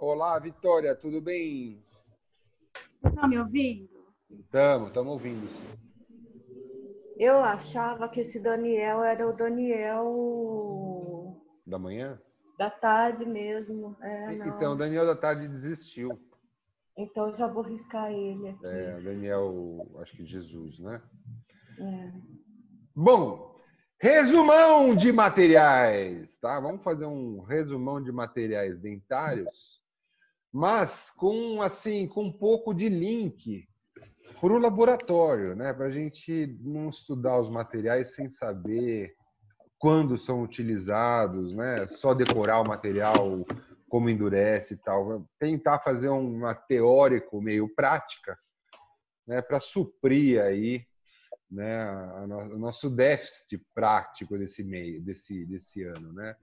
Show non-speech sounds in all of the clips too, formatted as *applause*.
Olá, Vitória, tudo bem? Está me ouvindo? Estamos, estamos ouvindo. Eu achava que esse Daniel era o Daniel Da manhã? da tarde mesmo. É, não. Então, o Daniel da tarde desistiu. Então eu já vou riscar ele. aqui. É, o Daniel, acho que Jesus, né? É. Bom, resumão de materiais, tá? Vamos fazer um resumão de materiais dentários, mas com assim, com um pouco de link para o laboratório, né? Para a gente não estudar os materiais sem saber quando são utilizados, né? Só decorar o material, como endurece e tal. Tentar fazer uma teórico meio prática, né? Para suprir aí né, o nosso déficit prático desse meio, desse, desse ano, né?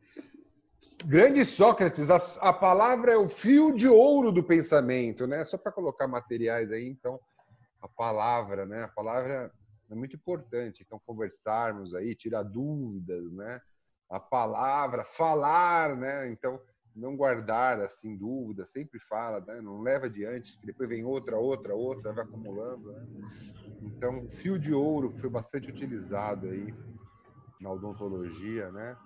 Grande Sócrates, a, a palavra é o fio de ouro do pensamento, né? Só para colocar materiais aí, então, a palavra, né? A palavra é muito importante. Então, conversarmos aí, tirar dúvidas, né? A palavra, falar, né? Então, não guardar assim dúvidas, sempre fala, né? Não leva adiante, que depois vem outra, outra, outra, vai acumulando, né? Então, fio de ouro foi bastante utilizado aí na odontologia, né?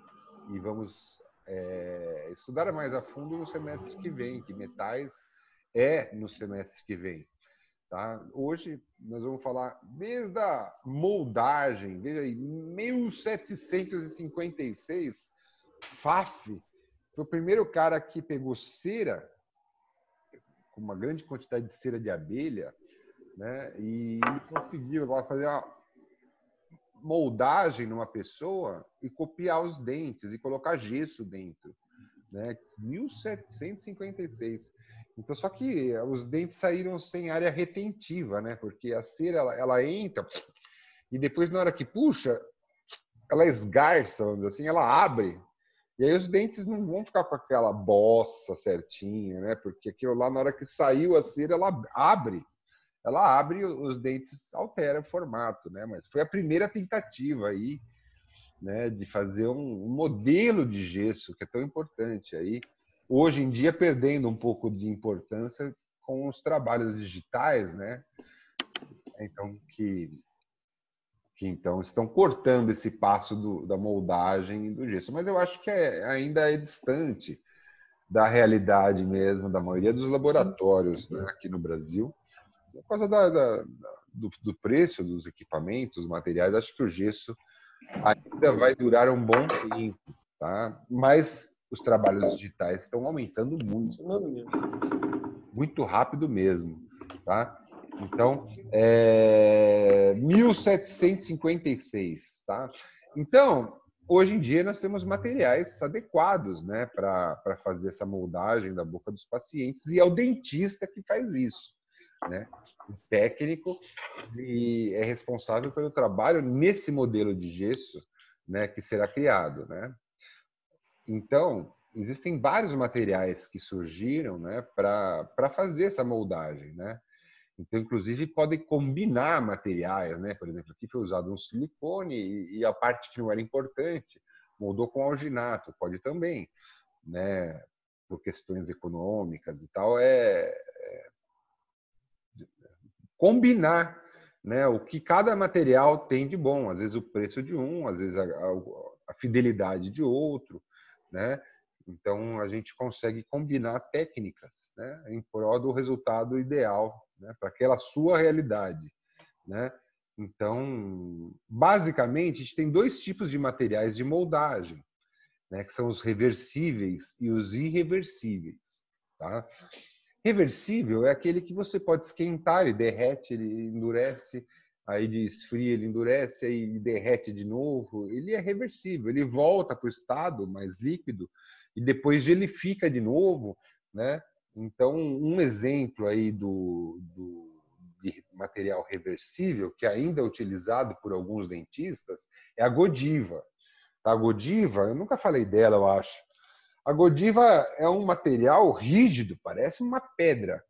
E vamos é, estudar mais a fundo no semestre que vem, que metais é no semestre que vem. Tá? Hoje nós vamos falar desde a moldagem, veja aí, 1756, Pfaff foi o primeiro cara que pegou cera, com uma grande quantidade de cera de abelha, né? E conseguiu lá fazer uma moldagem numa pessoa e copiar os dentes e colocar gesso dentro, né? 1756. Então, só que os dentes saíram sem área retentiva, né? Porque a cera ela, ela entra e depois na hora que puxa, ela esgarça, vamos dizer assim, ela abre. E aí os dentes não vão ficar com aquela bossa certinha, né? Porque aquilo lá na hora que saiu a cera, ela abre ela abre os dentes, altera o formato, né? Mas foi a primeira tentativa aí, né, de fazer um, um modelo de gesso que é tão importante aí. Hoje em dia perdendo um pouco de importância com os trabalhos digitais, né? Então que que então estão cortando esse passo do, da moldagem e do gesso, mas eu acho que é, ainda é distante da realidade mesmo da maioria dos laboratórios né, aqui no Brasil por causa da, da, do, do, preço dos equipamentos, materiais, acho que o gesso ainda vai durar um bom tempo, tá? Mas os trabalhos digitais estão aumentando muito, muito rápido mesmo, tá? Então, é 1756, tá? Então, hoje em dia nós temos materiais adequados, né, para fazer essa moldagem da boca dos pacientes e é o dentista que faz isso né? O técnico e é responsável pelo trabalho nesse modelo de gesso, né, que será criado, né? Então, existem vários materiais que surgiram, né, para fazer essa moldagem, né? Então, inclusive, podem combinar materiais, né? Por exemplo, aqui foi usado um silicone e, e a parte que não era importante moldou com alginato, pode também, né? Por questões econômicas e tal, é, combinar né, o que cada material tem de bom. Às vezes o preço de um, às vezes a, a, a fidelidade de outro. Né? Então a gente consegue combinar técnicas né, em prol do resultado ideal né, para aquela sua realidade. Né? Então, basicamente, a gente tem dois tipos de materiais de moldagem, né, que são os reversíveis e os irreversíveis. Tá? Reversível é aquele que você pode esquentar, ele derrete, ele endurece, aí de esfria, ele endurece, aí derrete de novo. Ele é reversível, ele volta para o estado mais líquido e depois gelifica de novo, né? Então, um exemplo aí do, do de material reversível que ainda é utilizado por alguns dentistas é a Godiva. A Godiva, eu nunca falei dela, eu acho. A Godiva é um material rígido, parece uma pedra,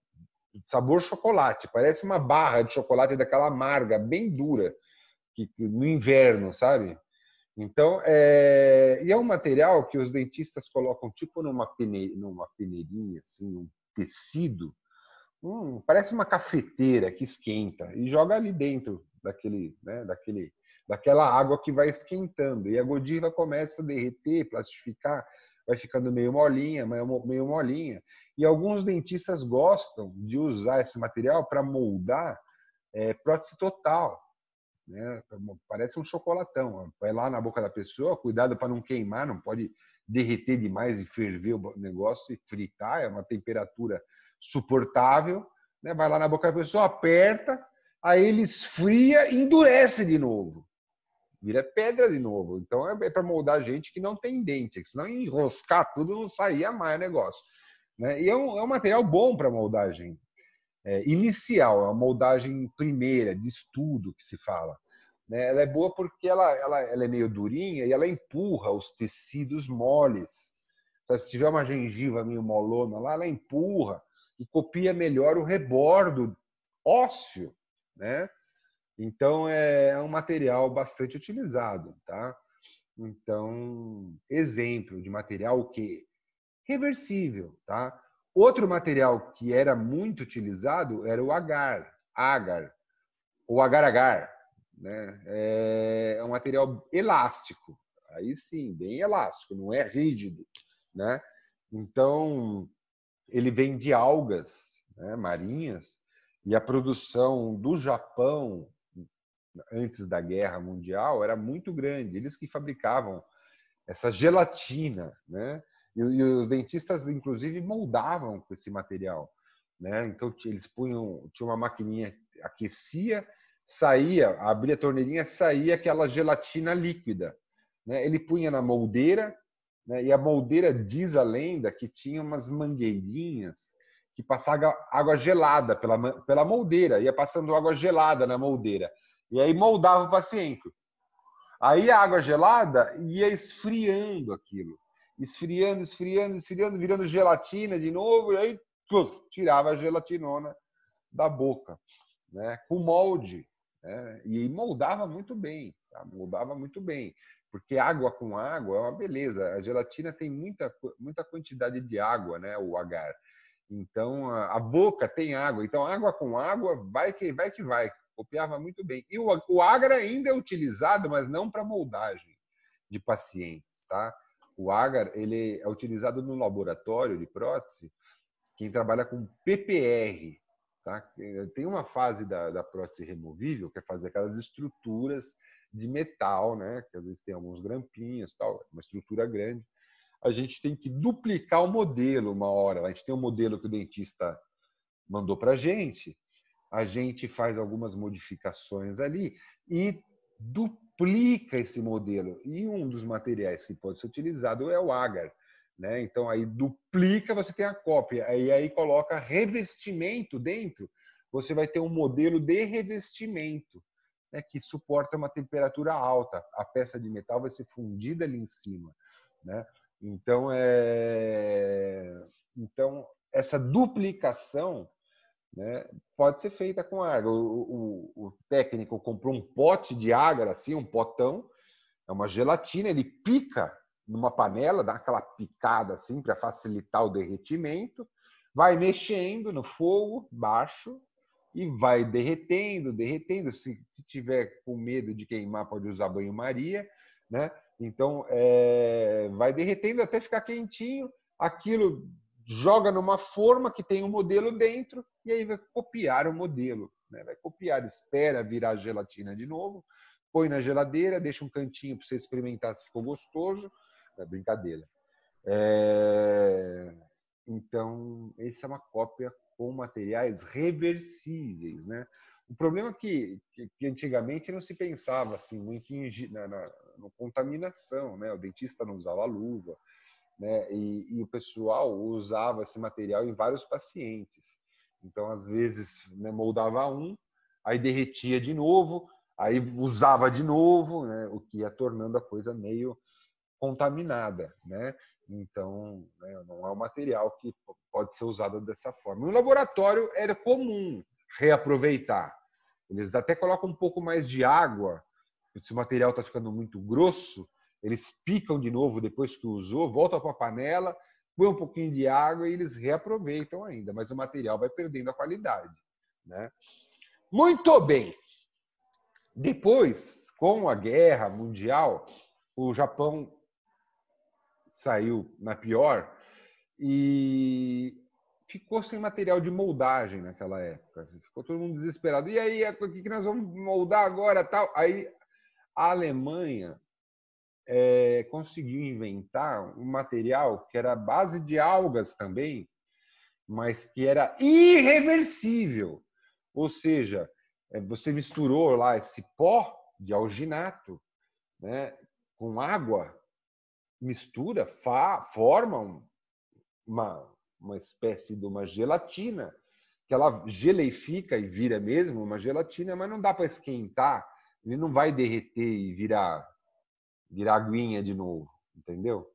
sabor chocolate, parece uma barra de chocolate daquela amarga, bem dura, que, no inverno, sabe? Então, é... e é um material que os dentistas colocam tipo numa, numa peneirinha, assim, um tecido, hum, parece uma cafeteira que esquenta e joga ali dentro daquele, né, daquele, daquela água que vai esquentando. E a godiva começa a derreter, plastificar, vai ficando meio molinha, meio molinha. E alguns dentistas gostam de usar esse material para moldar é, prótese total. Né? Parece um chocolatão. Vai lá na boca da pessoa, cuidado para não queimar, não pode derreter demais e ferver o negócio e fritar, é uma temperatura suportável. Né? Vai lá na boca da pessoa, aperta, aí ele esfria e endurece de novo. Vira pedra de novo. Então é, é para moldar gente que não tem dente, senão enroscar tudo não saía mais negócio. Né? E é um, é um material bom para moldagem é, inicial, é uma moldagem primeira, de estudo que se fala. Né? Ela é boa porque ela, ela, ela é meio durinha e ela empurra os tecidos moles. Se tiver uma gengiva meio molona lá, ela empurra e copia melhor o rebordo ósseo, né? Então é um material bastante utilizado, tá? Então, exemplo de material que reversível, tá? Outro material que era muito utilizado era o agar, agar, ou agar-agar, né? É um material elástico, aí sim, bem elástico, não é rígido, né? Então, ele vem de algas né, marinhas e a produção do Japão antes da Guerra Mundial era muito grande. Eles que fabricavam essa gelatina, né? E, e os dentistas, inclusive, moldavam com esse material, né? Então eles punham, tinha uma maquininha aquecia, saía, abria a torneirinha, saía aquela gelatina líquida, né? Ele punha na moldeira, né? E a moldeira diz a lenda que tinha umas mangueirinhas que passava água gelada pela, pela moldeira, ia passando água gelada na moldeira. E aí moldava o paciente. Aí a água gelada ia esfriando aquilo. Esfriando, esfriando, esfriando, virando gelatina de novo, e aí puf, tirava a gelatinona da boca, né? com molde. Né? E moldava muito bem, tá? moldava muito bem porque água com água é uma beleza. A gelatina tem muita, muita quantidade de água, né? O agar. Então a, a boca tem água. Então água com água vai que vai que vai. Copiava muito bem. E o, o agar ainda é utilizado, mas não para moldagem de pacientes, tá? O agar ele é utilizado no laboratório de prótese. Quem trabalha com PPR, tá? Tem uma fase da, da prótese removível que é fazer aquelas estruturas de metal, né? Que às vezes tem alguns grampinhos, tal, uma estrutura grande. A gente tem que duplicar o modelo uma hora. A gente tem um modelo que o dentista mandou para a gente, a gente faz algumas modificações ali e duplica esse modelo. E um dos materiais que pode ser utilizado é o agar. Né? Então aí duplica, você tem a cópia, aí aí coloca revestimento dentro, você vai ter um modelo de revestimento né, que suporta uma temperatura alta. A peça de metal vai ser fundida ali em cima. Né? Então, é... então, essa duplicação né, pode ser feita com água. O, o, o, técnico comprou um pote de água, assim, um potão, é uma gelatina, ele pica numa panela, dá aquela picada assim para facilitar o derretimento, vai mexendo no fogo baixo e vai derretendo, derretendo. Se, se tiver com medo de queimar, pode usar banho-maria, né? Então, é, vai derretendo até ficar quentinho. Aquilo joga numa forma que tem um modelo dentro e aí vai copiar o modelo. Né? Vai copiar, espera virar gelatina de novo, põe na geladeira, deixa um cantinho para você experimentar se ficou gostoso. É brincadeira. É... Então, essa é uma cópia com materiais reversíveis, né? O problema é que, que, antigamente não se pensava assim muito em na, na, na, contaminação, né? O dentista não usava luva, né? E, e, o pessoal usava esse material em vários pacientes. Então, às vezes, né, moldava um, aí derretia de novo, aí usava de novo, né? O que ia tornando a coisa meio contaminada, né? Então, né, não é um material que pode ser usado dessa forma. No laboratório era comum reaproveitar. Eles até colocam um pouco mais de água, se o material está ficando muito grosso, eles picam de novo depois que usou, volta para a panela, põe um pouquinho de água e eles reaproveitam ainda, mas o material vai perdendo a qualidade. Né? Muito bem. Depois, com a guerra mundial, o Japão saiu na pior e ficou sem material de moldagem naquela época. Ficou todo mundo desesperado. E aí, o que nós vamos moldar agora? Tal? Aí a Alemanha é, conseguiu inventar um material que era base de algas também, mas que era irreversível. Ou seja, é, você misturou lá esse pó de alginato né, com água, mistura, fa, forma uma, uma espécie de uma gelatina, que ela geleifica e vira mesmo uma gelatina, mas não dá para esquentar, ele não vai derreter e virar, virar aguinha de novo, entendeu?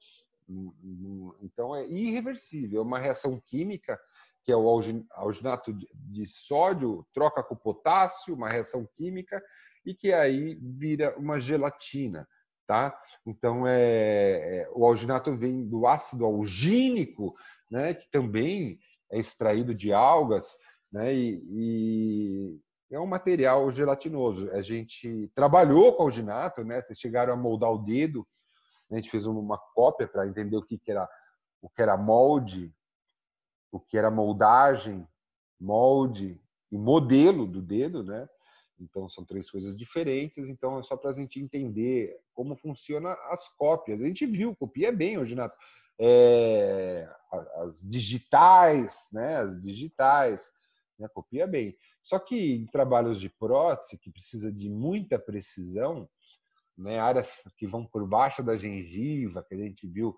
Então é irreversível, é uma reação química que é o alginato de sódio troca com potássio, uma reação química e que aí vira uma gelatina tá? Então, é, é, o alginato vem do ácido algínico, né, que também é extraído de algas, né, e, e é um material gelatinoso. A gente trabalhou com alginato, né, vocês chegaram a moldar o dedo, a gente fez uma cópia para entender o que, que era o que era molde, o que era moldagem, molde e modelo do dedo, né? Então, são três coisas diferentes. Então, é só para a gente entender como funciona as cópias. A gente viu, copia bem hoje. É, as digitais, né? As digitais, né? copia bem. Só que em trabalhos de prótese, que precisa de muita precisão, né? áreas que vão por baixo da gengiva, que a gente viu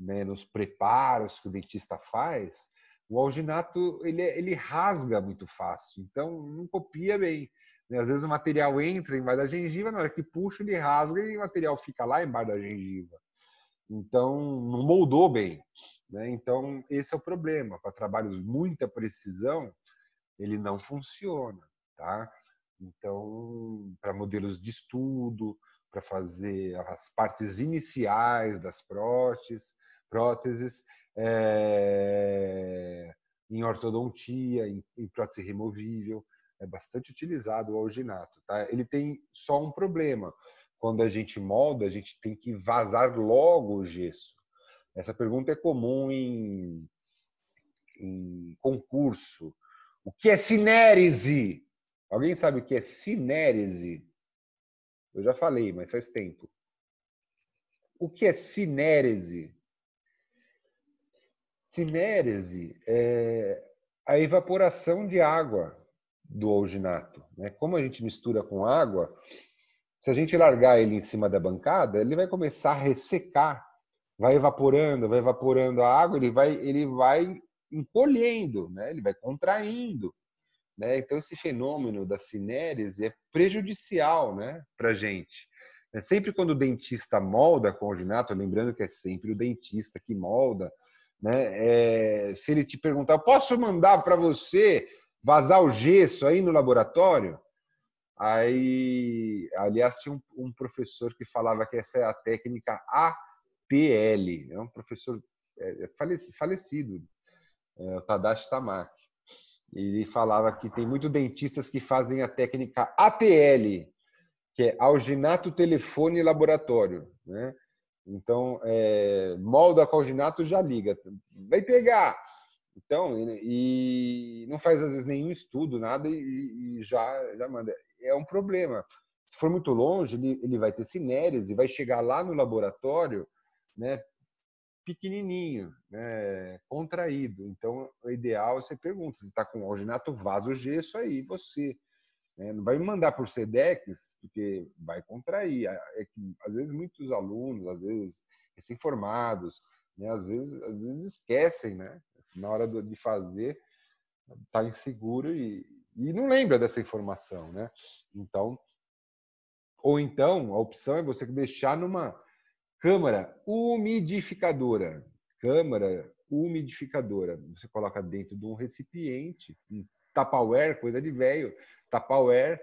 né? nos preparos que o dentista faz, o alginato ele, ele rasga muito fácil, então não copia bem. Né? Às vezes o material entra embaixo da gengiva, na hora que puxa, ele rasga e o material fica lá embaixo da gengiva. Então, não moldou bem. Né? Então, esse é o problema. Para trabalhos muita precisão, ele não funciona. Tá? Então, para modelos de estudo, para fazer as partes iniciais das próteses, próteses é, em ortodontia, em, em prótese removível, é bastante utilizado o alginato. Tá? Ele tem só um problema. Quando a gente molda, a gente tem que vazar logo o gesso. Essa pergunta é comum em, em concurso. O que é sinérese? Alguém sabe o que é sinérese? Eu já falei, mas faz tempo. O que é sinérese? Sinérese é a evaporação de água do alginato. Né? Como a gente mistura com água, se a gente largar ele em cima da bancada, ele vai começar a ressecar, vai evaporando, vai evaporando a água, ele vai, ele vai encolhendo, né? ele vai contraindo. Né? Então, esse fenômeno da cinérese é prejudicial né? para a gente. É sempre quando o dentista molda com alginato, lembrando que é sempre o dentista que molda, né? É, se ele te perguntar, posso mandar para você vazar o gesso aí no laboratório. Aí, aliás, tinha um, um professor que falava que essa é a técnica ATL, é um professor é, é falecido, o Tadashi Tamaki. Ele falava que tem muitos dentistas que fazem a técnica ATL, que é alginato telefone laboratório, né? Então, é, molda com alginato já liga. Vai pegar. Então, e, não faz às vezes nenhum estudo, nada, e, e já, já manda. É um problema. Se for muito longe, ele, ele vai ter sinérese, vai chegar lá no laboratório, né, pequenininho, né, contraído. Então, o ideal é você pergunta, se está com alginato, vaza o gesso aí, você. Né, não vai me mandar por SEDEX, porque vai contrair. É que, às vezes, muitos alunos, às vezes, recém-formados, né, às, vezes, às vezes esquecem, né? na hora de fazer, está inseguro e, e não lembra dessa informação, né? Então, ou então, a opção é você deixar numa câmara umidificadora. Câmara umidificadora. Você coloca dentro de um recipiente, um Tupperware, coisa de velho, Tupperware,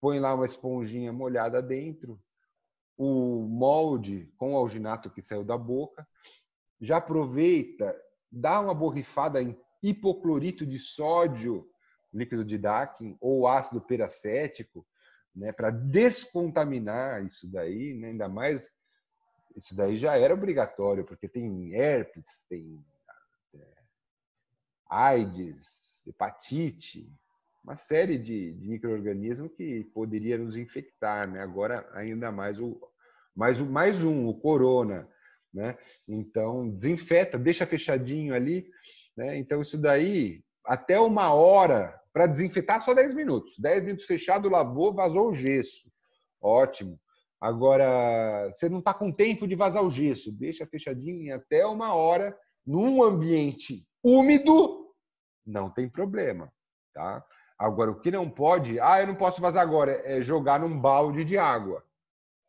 põe lá uma esponjinha molhada dentro, o molde com alginato que saiu da boca, já aproveita, dá uma borrifada em hipoclorito de sódio, líquido de Dakin, ou ácido peracético, né, para descontaminar isso daí, né, ainda mais isso daí já era obrigatório, porque tem herpes, tem é, AIDS, hepatite, uma série de, de micro-organismos que poderia nos infectar, né? Agora ainda mais o mais, o, mais um, o corona, né? Então desinfeta, deixa fechadinho ali, né? Então isso daí até uma hora para desinfetar só 10 minutos. 10 minutos fechado, lavou, vazou o gesso. Ótimo. Agora, você não está com tempo de vazar o gesso, deixa fechadinho em até uma hora num ambiente úmido, não tem problema, tá? Agora, o que não pode, ah, eu não posso vazar agora, é jogar num balde de água.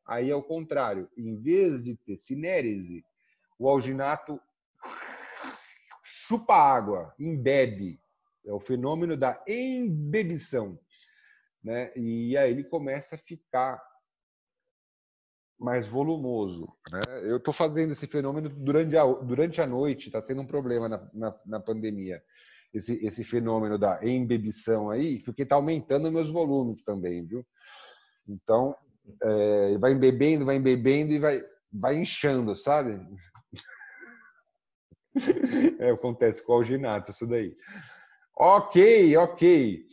Aí é o contrário, em vez de ter sinérese, o alginato chupa água, embebe. É o fenômeno da embebição. Né? E aí ele começa a ficar mais volumoso. Né? Eu estou fazendo esse fenômeno durante a, durante a noite, está sendo um problema na, na, na, pandemia. Esse, esse fenômeno da embebição aí, porque está aumentando meus volumes também, viu? Então, é, vai embebendo, vai embebendo e vai, vai inchando, sabe? *laughs* É, acontece com o alginato, isso daí. Ok, ok.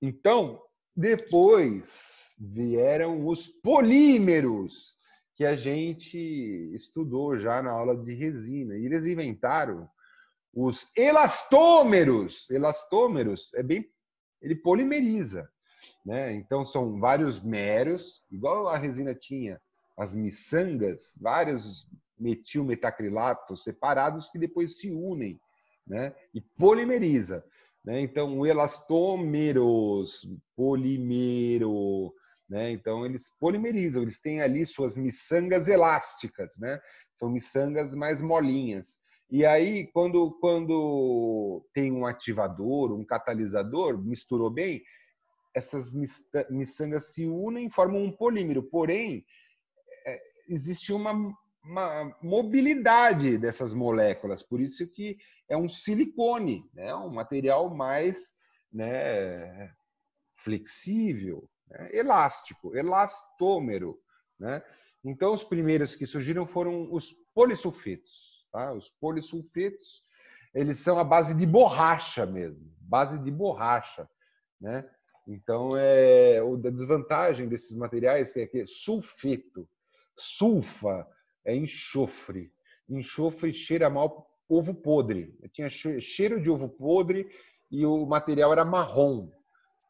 Então, depois vieram os polímeros, que a gente estudou já na aula de resina. E eles inventaram os elastômeros. Elastômeros é bem. Ele polimeriza. Né? Então, são vários meros, igual a resina tinha as miçangas, vários metilmetacrilatos separados que depois se unem né? e polimeriza. Né? Então, elastômeros, polimero, né? Então, eles polimerizam, eles têm ali suas miçangas elásticas, né? São miçangas mais molinhas. E aí, quando, quando tem um ativador, um catalisador, misturou bem, essas miçangas se unem e formam um polímero. Porém, é, existe uma uma mobilidade dessas moléculas, por isso que é um silicone, né? um material mais né, flexível, né? elástico, elastômero. Né? Então, os primeiros que surgiram foram os polissulfetos. Tá? Os polissulfetos, eles são a base de borracha mesmo, base de borracha. Né? Então, é, a desvantagem desses materiais é que sulfeto, sulfa, é enxofre. Enxofre cheira mal ovo podre. Tinha cheiro de ovo podre e o material era marrom.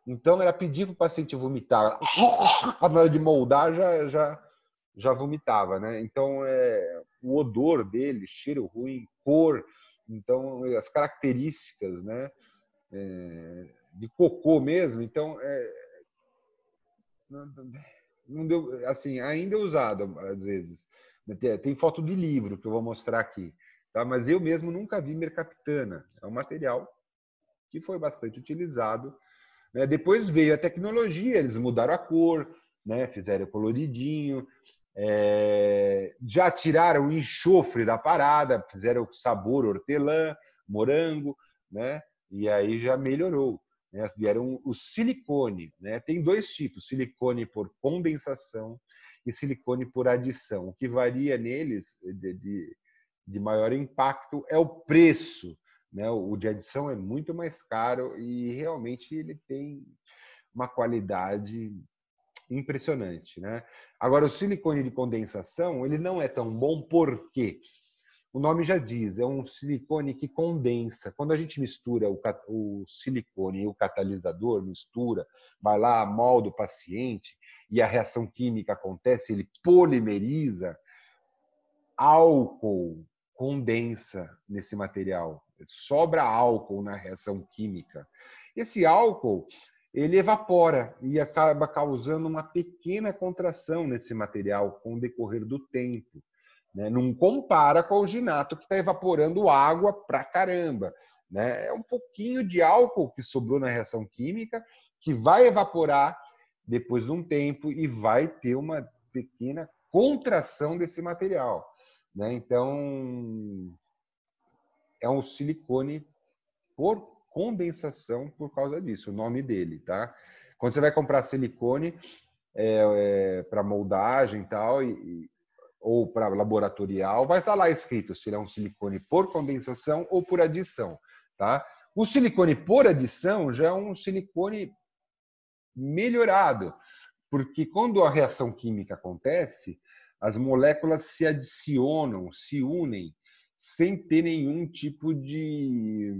Então era pedir para o paciente vomitar. *laughs* Na hora de moldar já, já, já vomitava, né? Então é, o odor dele, cheiro ruim, cor, então as características, né? É, de cocô mesmo. Então é, não, deu, assim, ainda é usado às vezes tem foto de livro que eu vou mostrar aqui. Tá? Mas eu mesmo nunca vi mercaptana. É um material que foi bastante utilizado. Né? Depois veio a tecnologia, eles mudaram a cor, né? fizeram coloridinho, é... já tiraram o enxofre da parada, fizeram o sabor hortelã, morango, né? e aí já melhorou. Né? Vieram o silicone. Né? Tem dois tipos: silicone por condensação e silicone por adição. O que varia neles de, de, de maior impacto é o preço. Né? O de adição é muito mais caro e realmente ele tem uma qualidade impressionante. Né? Agora, o silicone de condensação ele não é tão bom porque o nome já diz, é um silicone que condensa. Quando a gente mistura o, o silicone e o catalisador, mistura, vai lá, molda o paciente, e a reação química acontece, ele polimeriza, álcool condensa nesse material, sobra álcool na reação química. Esse álcool ele evapora e acaba causando uma pequena contração nesse material com o decorrer do tempo. Né? Não compara com o alginato que está evaporando água pra caramba. Né? É um pouquinho de álcool que sobrou na reação química que vai evaporar depois de um tempo e vai ter uma pequena contração desse material. Né? Então, é um silicone por condensação por causa disso, o nome dele, tá? Quando você vai comprar silicone é, é, para moldagem tal, e, ou para laboratorial, vai estar tá lá escrito se ele é um silicone por condensação ou por adição, tá? O silicone por adição já é um silicone melhorado, porque quando a reação química acontece, as moléculas se adicionam, se unem, sem ter nenhum tipo de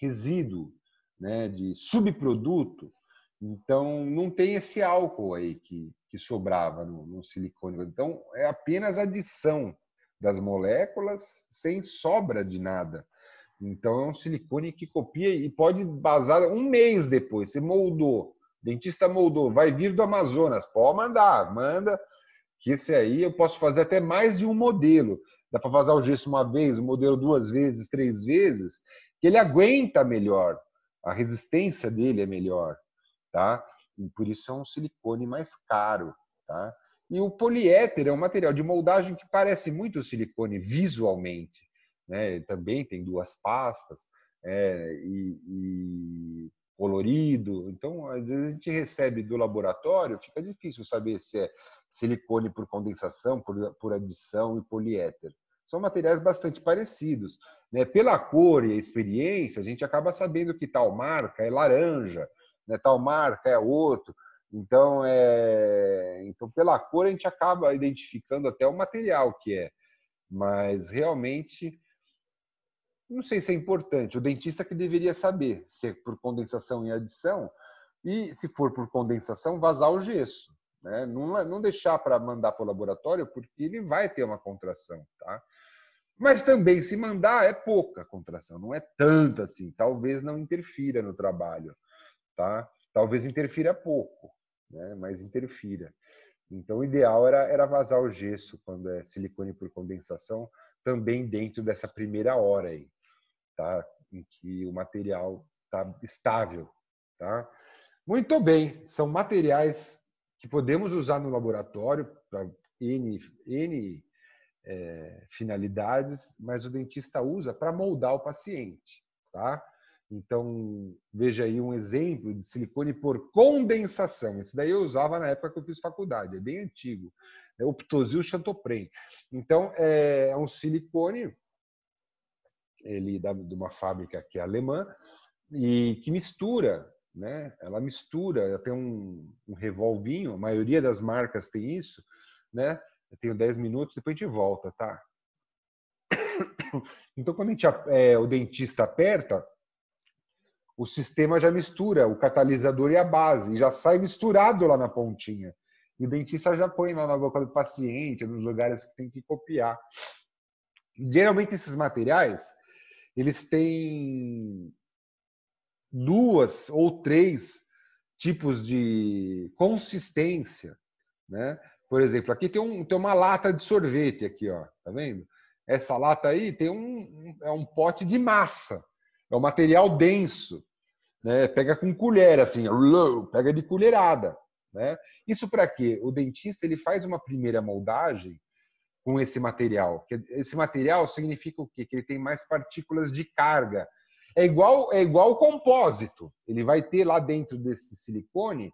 resíduo, né, de subproduto. Então, não tem esse álcool aí que, que sobrava no, no silicone. Então, é apenas adição das moléculas sem sobra de nada. Então, é um silicone que copia e pode basar um mês depois. Você moldou, dentista moldou, vai vir do Amazonas, pode mandar, manda, que esse aí eu posso fazer até mais de um modelo. Dá para fazer o gesso uma vez, o modelo duas vezes, três vezes, que ele aguenta melhor, a resistência dele é melhor, tá? E por isso é um silicone mais caro, tá? E o poliéter é um material de moldagem que parece muito silicone visualmente, né? Também tem duas pastas é, e, e colorido. Então, às vezes a gente recebe do laboratório, fica difícil saber se é silicone por condensação, por, por adição e poliéter são materiais bastante parecidos. Né? Pela cor e a experiência, a gente acaba sabendo que tal marca é laranja, né? tal marca é outro. Então, é... então, pela cor, a gente acaba identificando até o material que é. Mas, realmente, não sei se é importante. O dentista que deveria saber se é por condensação e adição e, se for por condensação, vazar o gesso. Né? Não, não deixar para mandar para o laboratório, porque ele vai ter uma contração. Tá? Mas também, se mandar, é pouca contração, não é tanta assim. Talvez não interfira no trabalho, tá? Talvez interfira pouco, né? mas interfira. Então, o ideal era, era vazar o gesso quando é silicone por condensação, também dentro dessa primeira hora aí, tá? Em que o material está estável, tá? Muito bem, são materiais que podemos usar no laboratório para N, N é, finalidades, mas o dentista usa para moldar o paciente, tá? Então, veja aí um exemplo de silicone por condensação. Esse daí eu usava na época que eu fiz faculdade, é bem antigo. É o Ptosil Chantopren. Então, é, é um silicone ele da, de uma fábrica que é alemã e que mistura, né? Ela mistura, ela tem um, um revolvinho, a maioria das marcas tem isso, né? Eu tenho 10 minutos, depois a gente volta, tá? *coughs* Então, quando a gente, é, o dentista aperta, o sistema já mistura o catalisador e a base, e já sai misturado lá na pontinha. E o dentista já põe lá na boca do paciente, nos lugares que tem que copiar. Geralmente, esses materiais, eles têm duas ou três tipos de consistência, né? Por exemplo, aqui tem, um, tem uma lata de sorvete aqui, ó. Tá vendo? Essa lata aí tem um, é um pote de massa. É um material denso. Né? Pega com colher, assim, pega de colherada. Né? Isso para quê? O dentista ele faz uma primeira moldagem com esse material. Esse material significa o quê? Que ele tem mais partículas de carga. É igual é igual o compósito. Ele vai ter lá dentro desse silicone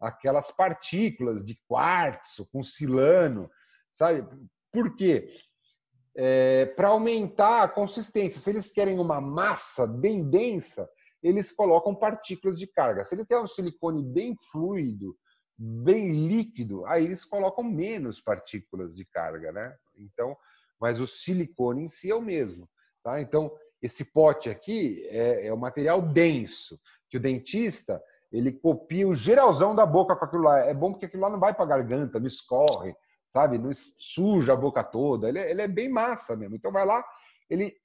aquelas partículas de quartzo com silano, sabe? Por quê? É, Para aumentar a consistência. Se eles querem uma massa bem densa, eles colocam partículas de carga. Se ele quer um silicone bem fluido, bem líquido, aí eles colocam menos partículas de carga, né? Então, mas o silicone em si é o mesmo, tá? Então, esse pote aqui é, é o material denso que o dentista ele copia o geralzão da boca com aquilo lá. É bom porque aquilo lá não vai para a garganta, não escorre, sabe? Não suja a boca toda. Ele, é, ele é bem massa mesmo. Então vai lá, ele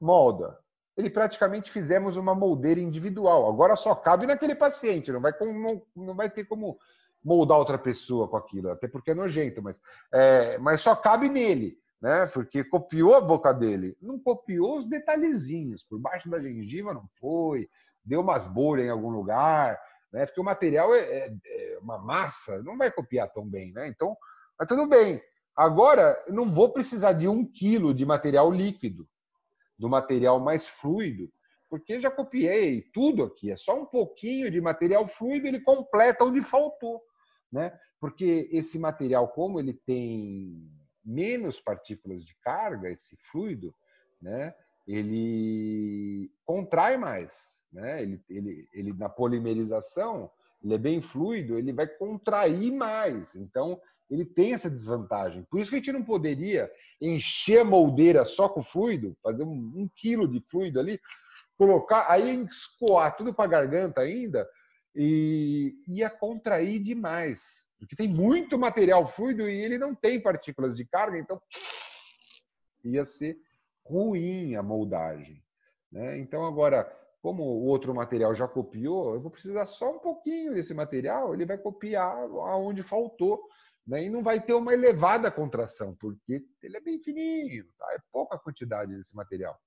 molda. Ele praticamente fizemos uma moldeira individual. Agora só cabe naquele paciente, não vai, não, não vai ter como moldar outra pessoa com aquilo, até porque é nojento, mas, é, mas só cabe nele, né? Porque copiou a boca dele, não copiou os detalhezinhos, por baixo da gengiva não foi, deu umas bolhas em algum lugar, né? Porque o material é, é, é uma massa, não vai copiar tão bem, né? Então, mas tudo bem. Agora, eu não vou precisar de um quilo de material líquido, do material mais fluido, porque já copiei tudo aqui. É só um pouquinho de material fluido, ele completa onde faltou, né? Porque esse material, como ele tem menos partículas de carga, esse fluido, né? Ele contrai mais, né? Ele, ele, ele na polimerização, ele é bem fluido, ele vai contrair mais. Então, ele tem essa desvantagem. Por isso que a gente não poderia encher a moldeira só com fluido, fazer um, um quilo de fluido ali, colocar, aí escoar tudo para a garganta ainda e ia contrair demais. Porque tem muito material fluido e ele não tem partículas de carga, então ia ser ruim a moldagem. Né? Então, agora, como o outro material já copiou, eu vou precisar só um pouquinho desse material, ele vai copiar aonde faltou. Né? E não vai ter uma elevada contração, porque ele é bem fininho, tá? é pouca quantidade desse material.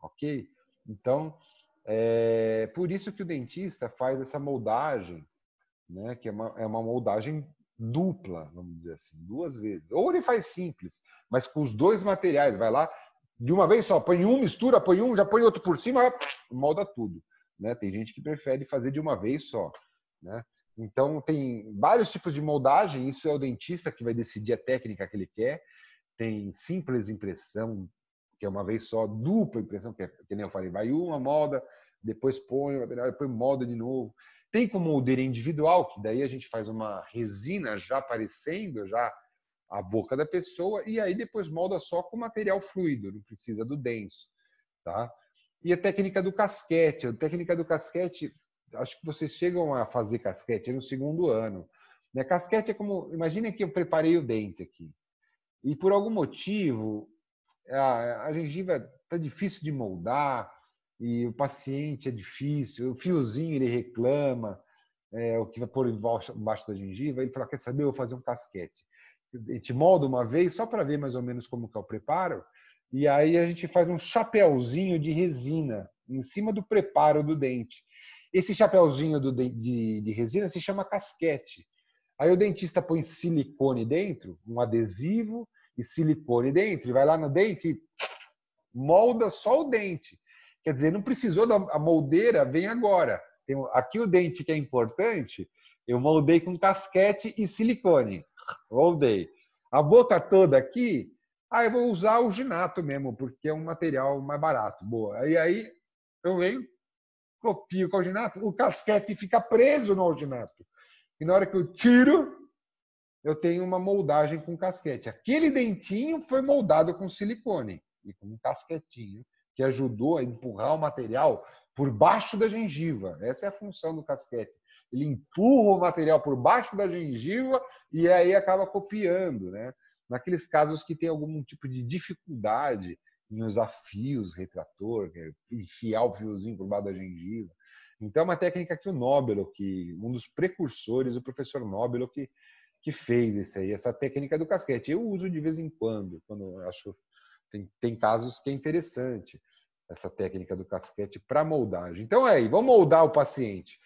Ok? Então, é por isso que o dentista faz essa moldagem, né? que é uma, é uma moldagem dupla, vamos dizer assim, duas vezes. Ou ele faz simples, mas com os dois materiais, vai lá, de uma vez só, põe um, mistura, põe um, já põe outro por cima, molda tudo. Né? Tem gente que prefere fazer de uma vez só. Né? Então, tem vários tipos de moldagem, isso é o dentista que vai decidir a técnica que ele quer. Tem simples impressão, que é uma vez só, dupla impressão, que, é, que nem eu falei, vai uma, molda, depois põe, depois molda de novo. Tem como moldeira individual, que daí a gente faz uma resina já aparecendo, já a boca da pessoa e aí depois molda só com material fluido, não precisa do denso, tá? E a técnica do casquete, a técnica do casquete, acho que vocês chegam a fazer casquete no segundo ano. Né? Casquete é como, imagine que eu preparei o dente aqui e por algum motivo a, a gengiva está difícil de moldar e o paciente é difícil, o fiozinho ele reclama, é, o que vai pôr embaixo, embaixo da gengiva, ele fala, quer saber, eu vou fazer um casquete a gente molda uma vez só para ver mais ou menos como que é o preparo, e aí a gente faz um chapéuzinho de resina em cima do preparo do dente. Esse chapéuzinho de, de, de resina se chama casquete. Aí o dentista põe silicone dentro, um adesivo e silicone dentro, e vai lá no dente e molda só o dente. Quer dizer, não precisou da moldeira, vem agora. Tem aqui o dente que é importante, eu moldei com casquete e silicone. Moldei. A boca toda aqui, ah, eu vou usar o ginato mesmo, porque é um material mais barato. Boa. E aí eu venho, copio com o alginato, o casquete fica preso no alginato. E na hora que eu tiro, eu tenho uma moldagem com casquete. Aquele dentinho foi moldado com silicone e com um casquetinho que ajudou a empurrar o material por baixo da gengiva. Essa é a função do casquete ele empurra o material por baixo da gengiva e aí acaba copiando, né? Naqueles casos que tem algum tipo de dificuldade em usar fios, retrator, é enfiar o fiozinho por baixo da gengiva. Então, é uma técnica que o Nobel, que um dos precursores, o professor Nobel, que, que fez isso aí, essa técnica do casquete. Eu uso de vez em quando, quando acho tem, tem casos que é interessante essa técnica do casquete para moldagem. Então, é aí, vamos moldar o paciente.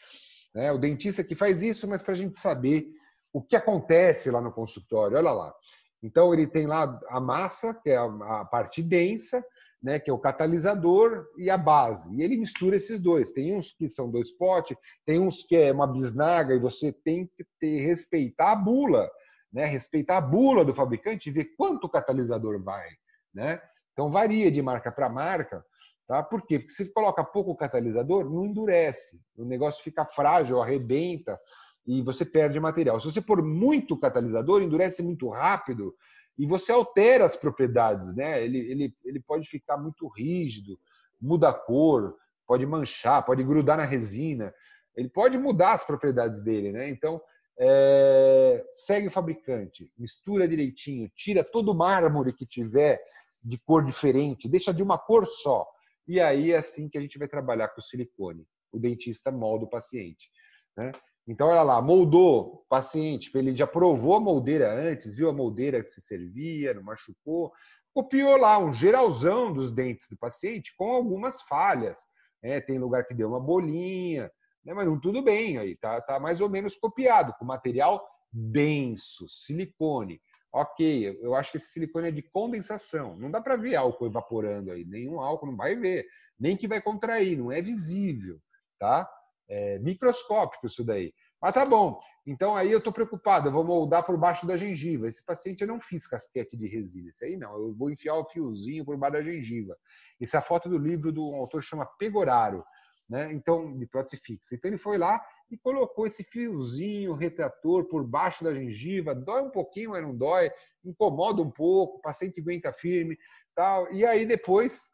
Né? O dentista que faz isso, mas para a gente saber o que acontece lá no consultório. Olha lá. Então, ele tem lá a massa, que é a parte densa, né, que é o catalisador, e a base. E ele mistura esses dois. Tem uns que são dois potes, tem uns que é uma bisnaga, e você tem que ter, respeitar a bula, né, respeitar a bula do fabricante e ver quanto catalisador vai. Né? Então, varia de marca para marca. Tá? Por quê? Porque se coloca pouco catalisador, não endurece. O negócio fica frágil, arrebenta e você perde material. Se você pôr muito catalisador, endurece muito rápido e você altera as propriedades. Né? Ele, ele, ele pode ficar muito rígido, muda a cor, pode manchar, pode grudar na resina. Ele pode mudar as propriedades dele. Né? Então, é, segue o fabricante, mistura direitinho, tira todo o mármore que tiver de cor diferente, deixa de uma cor só. E aí é assim que a gente vai trabalhar com o silicone. O dentista molda o paciente. Né? Então, olha lá, moldou o paciente, ele já provou a moldeira antes, viu a moldeira que se servia, não machucou, copiou lá um geralzão dos dentes do paciente com algumas falhas. Né? Tem lugar que deu uma bolinha, Né? Mas não, tudo bem, aí tá, tá mais ou menos copiado, com material denso, silicone. Ok, eu acho que esse silicone é de condensação. Não dá para ver álcool evaporando aí. Nenhum álcool não vai ver. Nem que vai contrair, não é visível. Tá? É microscópico isso daí. Mas tá bom. Então aí eu estou preocupado, eu vou moldar por baixo da gengiva. Esse paciente eu não fiz casquete de resina. Esse aí não, eu vou enfiar o fiozinho por baixo da gengiva. Essa é foto do livro do um autor chama Pegoraro, né? Então, de prótese fixa. Então ele foi lá e colocou esse fiozinho retrator por baixo da gengiva. Dói um pouquinho, mas não dói. Incomoda um pouco, o paciente aguenta firme. tal. E aí depois,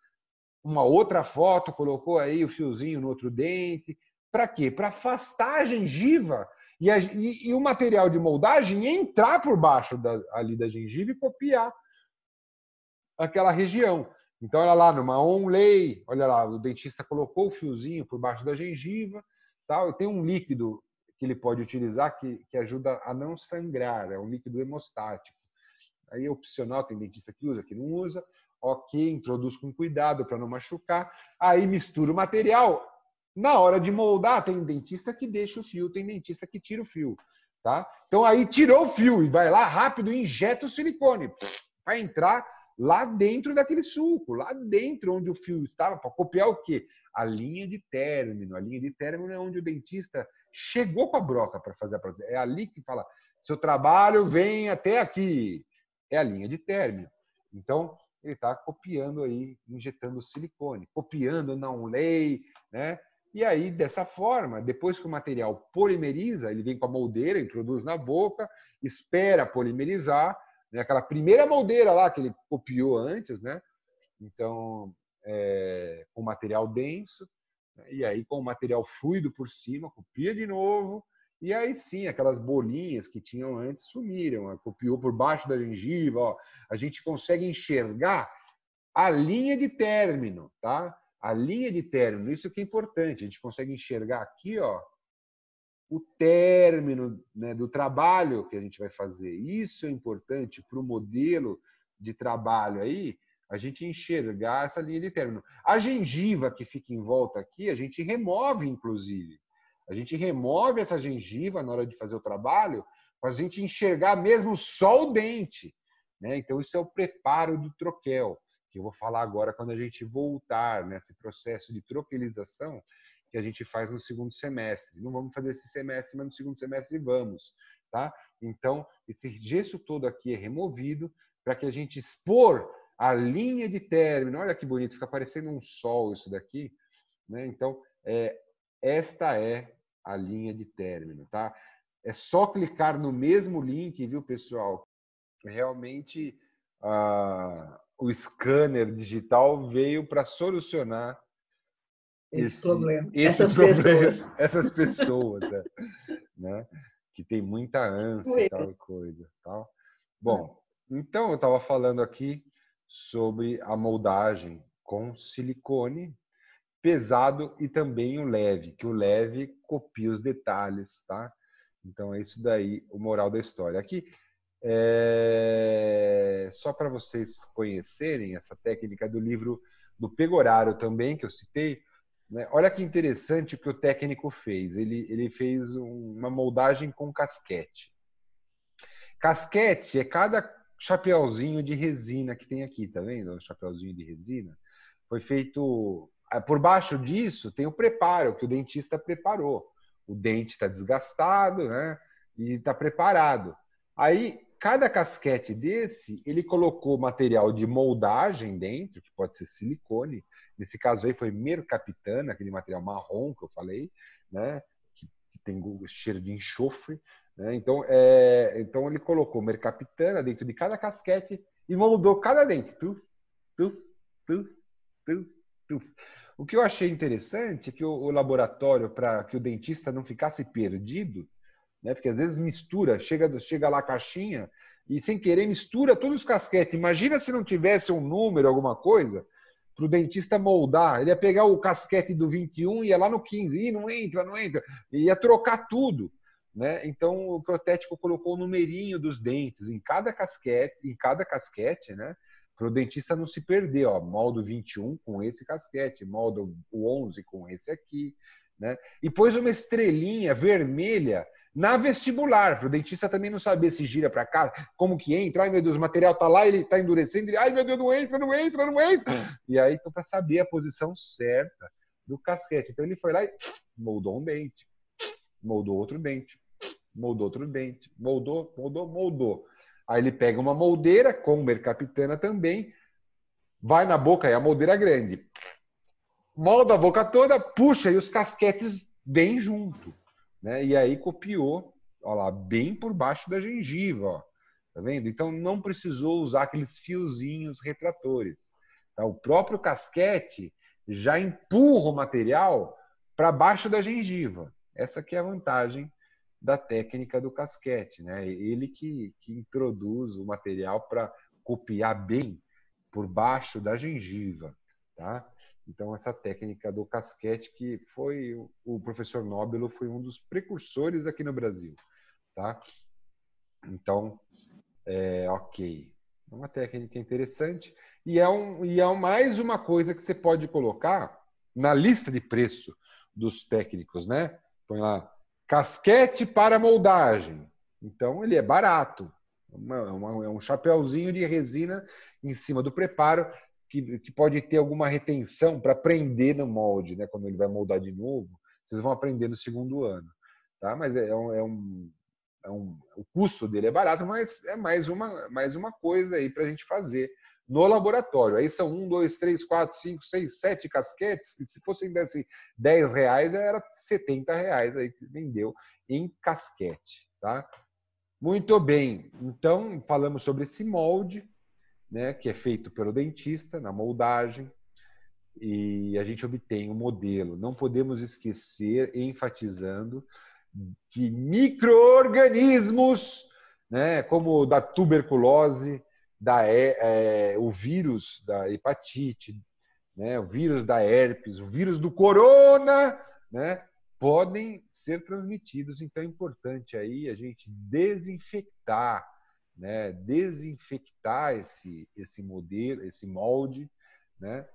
uma outra foto, colocou aí o fiozinho no outro dente para quê? Para afastar a gengiva e, a, e, e, o material de moldagem entrar por baixo da, ali da gengiva e copiar aquela região. Então, olha lá, numa onlay, olha lá, o dentista colocou o fiozinho por baixo da gengiva, tal, tem um líquido que ele pode utilizar que, que ajuda a não sangrar, é um líquido hemostático. Aí é opcional, tem dentista que usa, que não usa. Ok, introduz com cuidado para não machucar. Aí mistura o material, na hora de moldar, tem dentista que deixa o fio, tem dentista que tira o fio. Tá? Então aí tirou o fio e vai lá rápido injeta o silicone para entrar lá dentro daquele suco, lá dentro onde o fio estava, para copiar o quê? A linha de término. A linha de término é onde o dentista chegou com a broca para fazer a prótese. É ali que fala, seu trabalho vem até aqui. É a linha de término. Então, ele está copiando aí, injetando silicone, copiando não lei, né? E aí, dessa forma, depois que o material polimeriza, ele vem com a moldeira, introduz na boca, espera polimerizar, né? aquela primeira moldeira lá que ele copiou antes, né? Então, é, com material denso, né? e aí com o material fluido por cima, copia de novo, e aí sim, aquelas bolinhas que tinham antes sumiram, copiou por baixo da gengiva, ó. a gente consegue enxergar a linha de término, tá? a linha de término, isso que é importante, a gente consegue enxergar aqui, ó, o término né, do trabalho que a gente vai fazer. Isso é importante para o modelo de trabalho aí, a gente enxergar essa linha de término. A gengiva que fica em volta aqui, a gente remove, inclusive. A gente remove essa gengiva na hora de fazer o trabalho para a gente enxergar mesmo só o dente. Né? Então, isso é o preparo do troquel que eu vou falar agora quando a gente voltar nesse processo de troquelização que a gente faz no segundo semestre. Não vamos fazer esse semestre, mas no segundo semestre vamos, tá? Então, esse gesso todo aqui é removido para que a gente expor a linha de término. Olha que bonito, fica parecendo um sol isso daqui, né? Então, é, esta é a linha de término, tá? É só clicar no mesmo link, viu, pessoal? Realmente, ah, o scanner digital veio para solucionar esse, esse problema. Esse essas problema, pessoas, *laughs* essas pessoas né? né? que tem muita ânsia e tal coisa. Tal. Bom, então eu estava falando aqui sobre a moldagem com silicone pesado e também o leve, que o leve copia os detalhes, tá? Então é isso daí, o moral da história. Aqui é... Só para vocês conhecerem essa técnica do livro do Pegoraro também, que eu citei, né? olha que interessante o que o técnico fez. Ele, ele fez uma moldagem com casquete. Casquete é cada chapeuzinho de resina que tem aqui, tá vendo? O chapeuzinho de resina. Foi feito. Ah, por baixo disso tem o preparo que o dentista preparou. O dente está desgastado, né? E está preparado. Aí cada casquete desse, ele colocou material de moldagem dentro, que pode ser silicone. Nesse caso aí foi mercaptana, aquele material marrom que eu falei, né? Que, que tem cheiro de enxofre. Né? Então, é, então ele colocou mercaptana dentro de cada casquete e moldou cada dente. Tu, tu, tu, tu, tu. O que eu achei interessante é que o, o laboratório, para que o dentista não ficasse perdido, né? Porque às vezes mistura, chega, chega lá a caixinha e sem querer mistura todos os casquetes. Imagina se não tivesse um número, alguma coisa, para o dentista moldar. Ele ia pegar o casquete do 21 e ia lá no 15. Ih, não entra, não entra. E ia trocar tudo. Né? Então o protético colocou o numerinho dos dentes em cada casquete, em cada casquete, né? Para o dentista não se perder, ó, moldo 21 com esse casquete, moldo 11 com esse aqui, né? E pôs uma estrelinha vermelha na vestibular, para o dentista também não saber se gira para cá, como que entra, ai meu Deus, o material tá lá, ele tá endurecendo, ele, ai meu Deus, não entra, não entra, não entra. E aí, então, para saber a posição certa do casquete. Então, ele foi lá e moldou um dente, moldou outro dente, moldou outro dente, moldou, moldou, moldou. Aí ele pega uma moldeira, com mercapitana também, vai na boca, é a moldeira grande, molda a boca toda, puxa e os casquetes vêm junto. Né? E aí copiou, ó lá, bem por baixo da gengiva, ó. Tá vendo? Então não precisou usar aqueles fiozinhos retratores. Tá? O próprio casquete já empurra o material para baixo da gengiva. Essa que é a vantagem da técnica do casquete, né? Ele que, que introduz o material para copiar bem por baixo da gengiva, tá? Então essa técnica do casquete que foi o professor Nobelo foi um dos precursores aqui no Brasil, tá? Então, é, ok, é uma técnica interessante e é um e é mais uma coisa que você pode colocar na lista de preço dos técnicos, né? Põe lá casquete para moldagem. Então ele é barato, uma, é um chapéuzinho de resina em cima do preparo que, que pode ter alguma retenção para prender no molde, né? Quando ele vai moldar de novo, vocês vão aprender no segundo ano, tá? Mas é, é um, é um, é um o custo dele é barato, mas é mais uma, mais uma coisa aí para a gente fazer no laboratório. Aí são um, dois, três, quatro, cinco, seis, sete casquetes. Que se fossem desse 10 reais, já era 70 reais aí que vendeu em casquete, tá? Muito bem. Então, falamos sobre esse molde, né, que é feito pelo dentista na moldagem, e a gente obtém o um modelo. Não podemos esquecer, enfatizando, de microorganismos, né, como da tuberculose, da é, o vírus da hepatite, né, o vírus da herpes, o vírus do corona, né, podem ser transmitidos. Então é importante aí a gente desinfectar, né, desinfectar esse esse modelo, esse molde, né,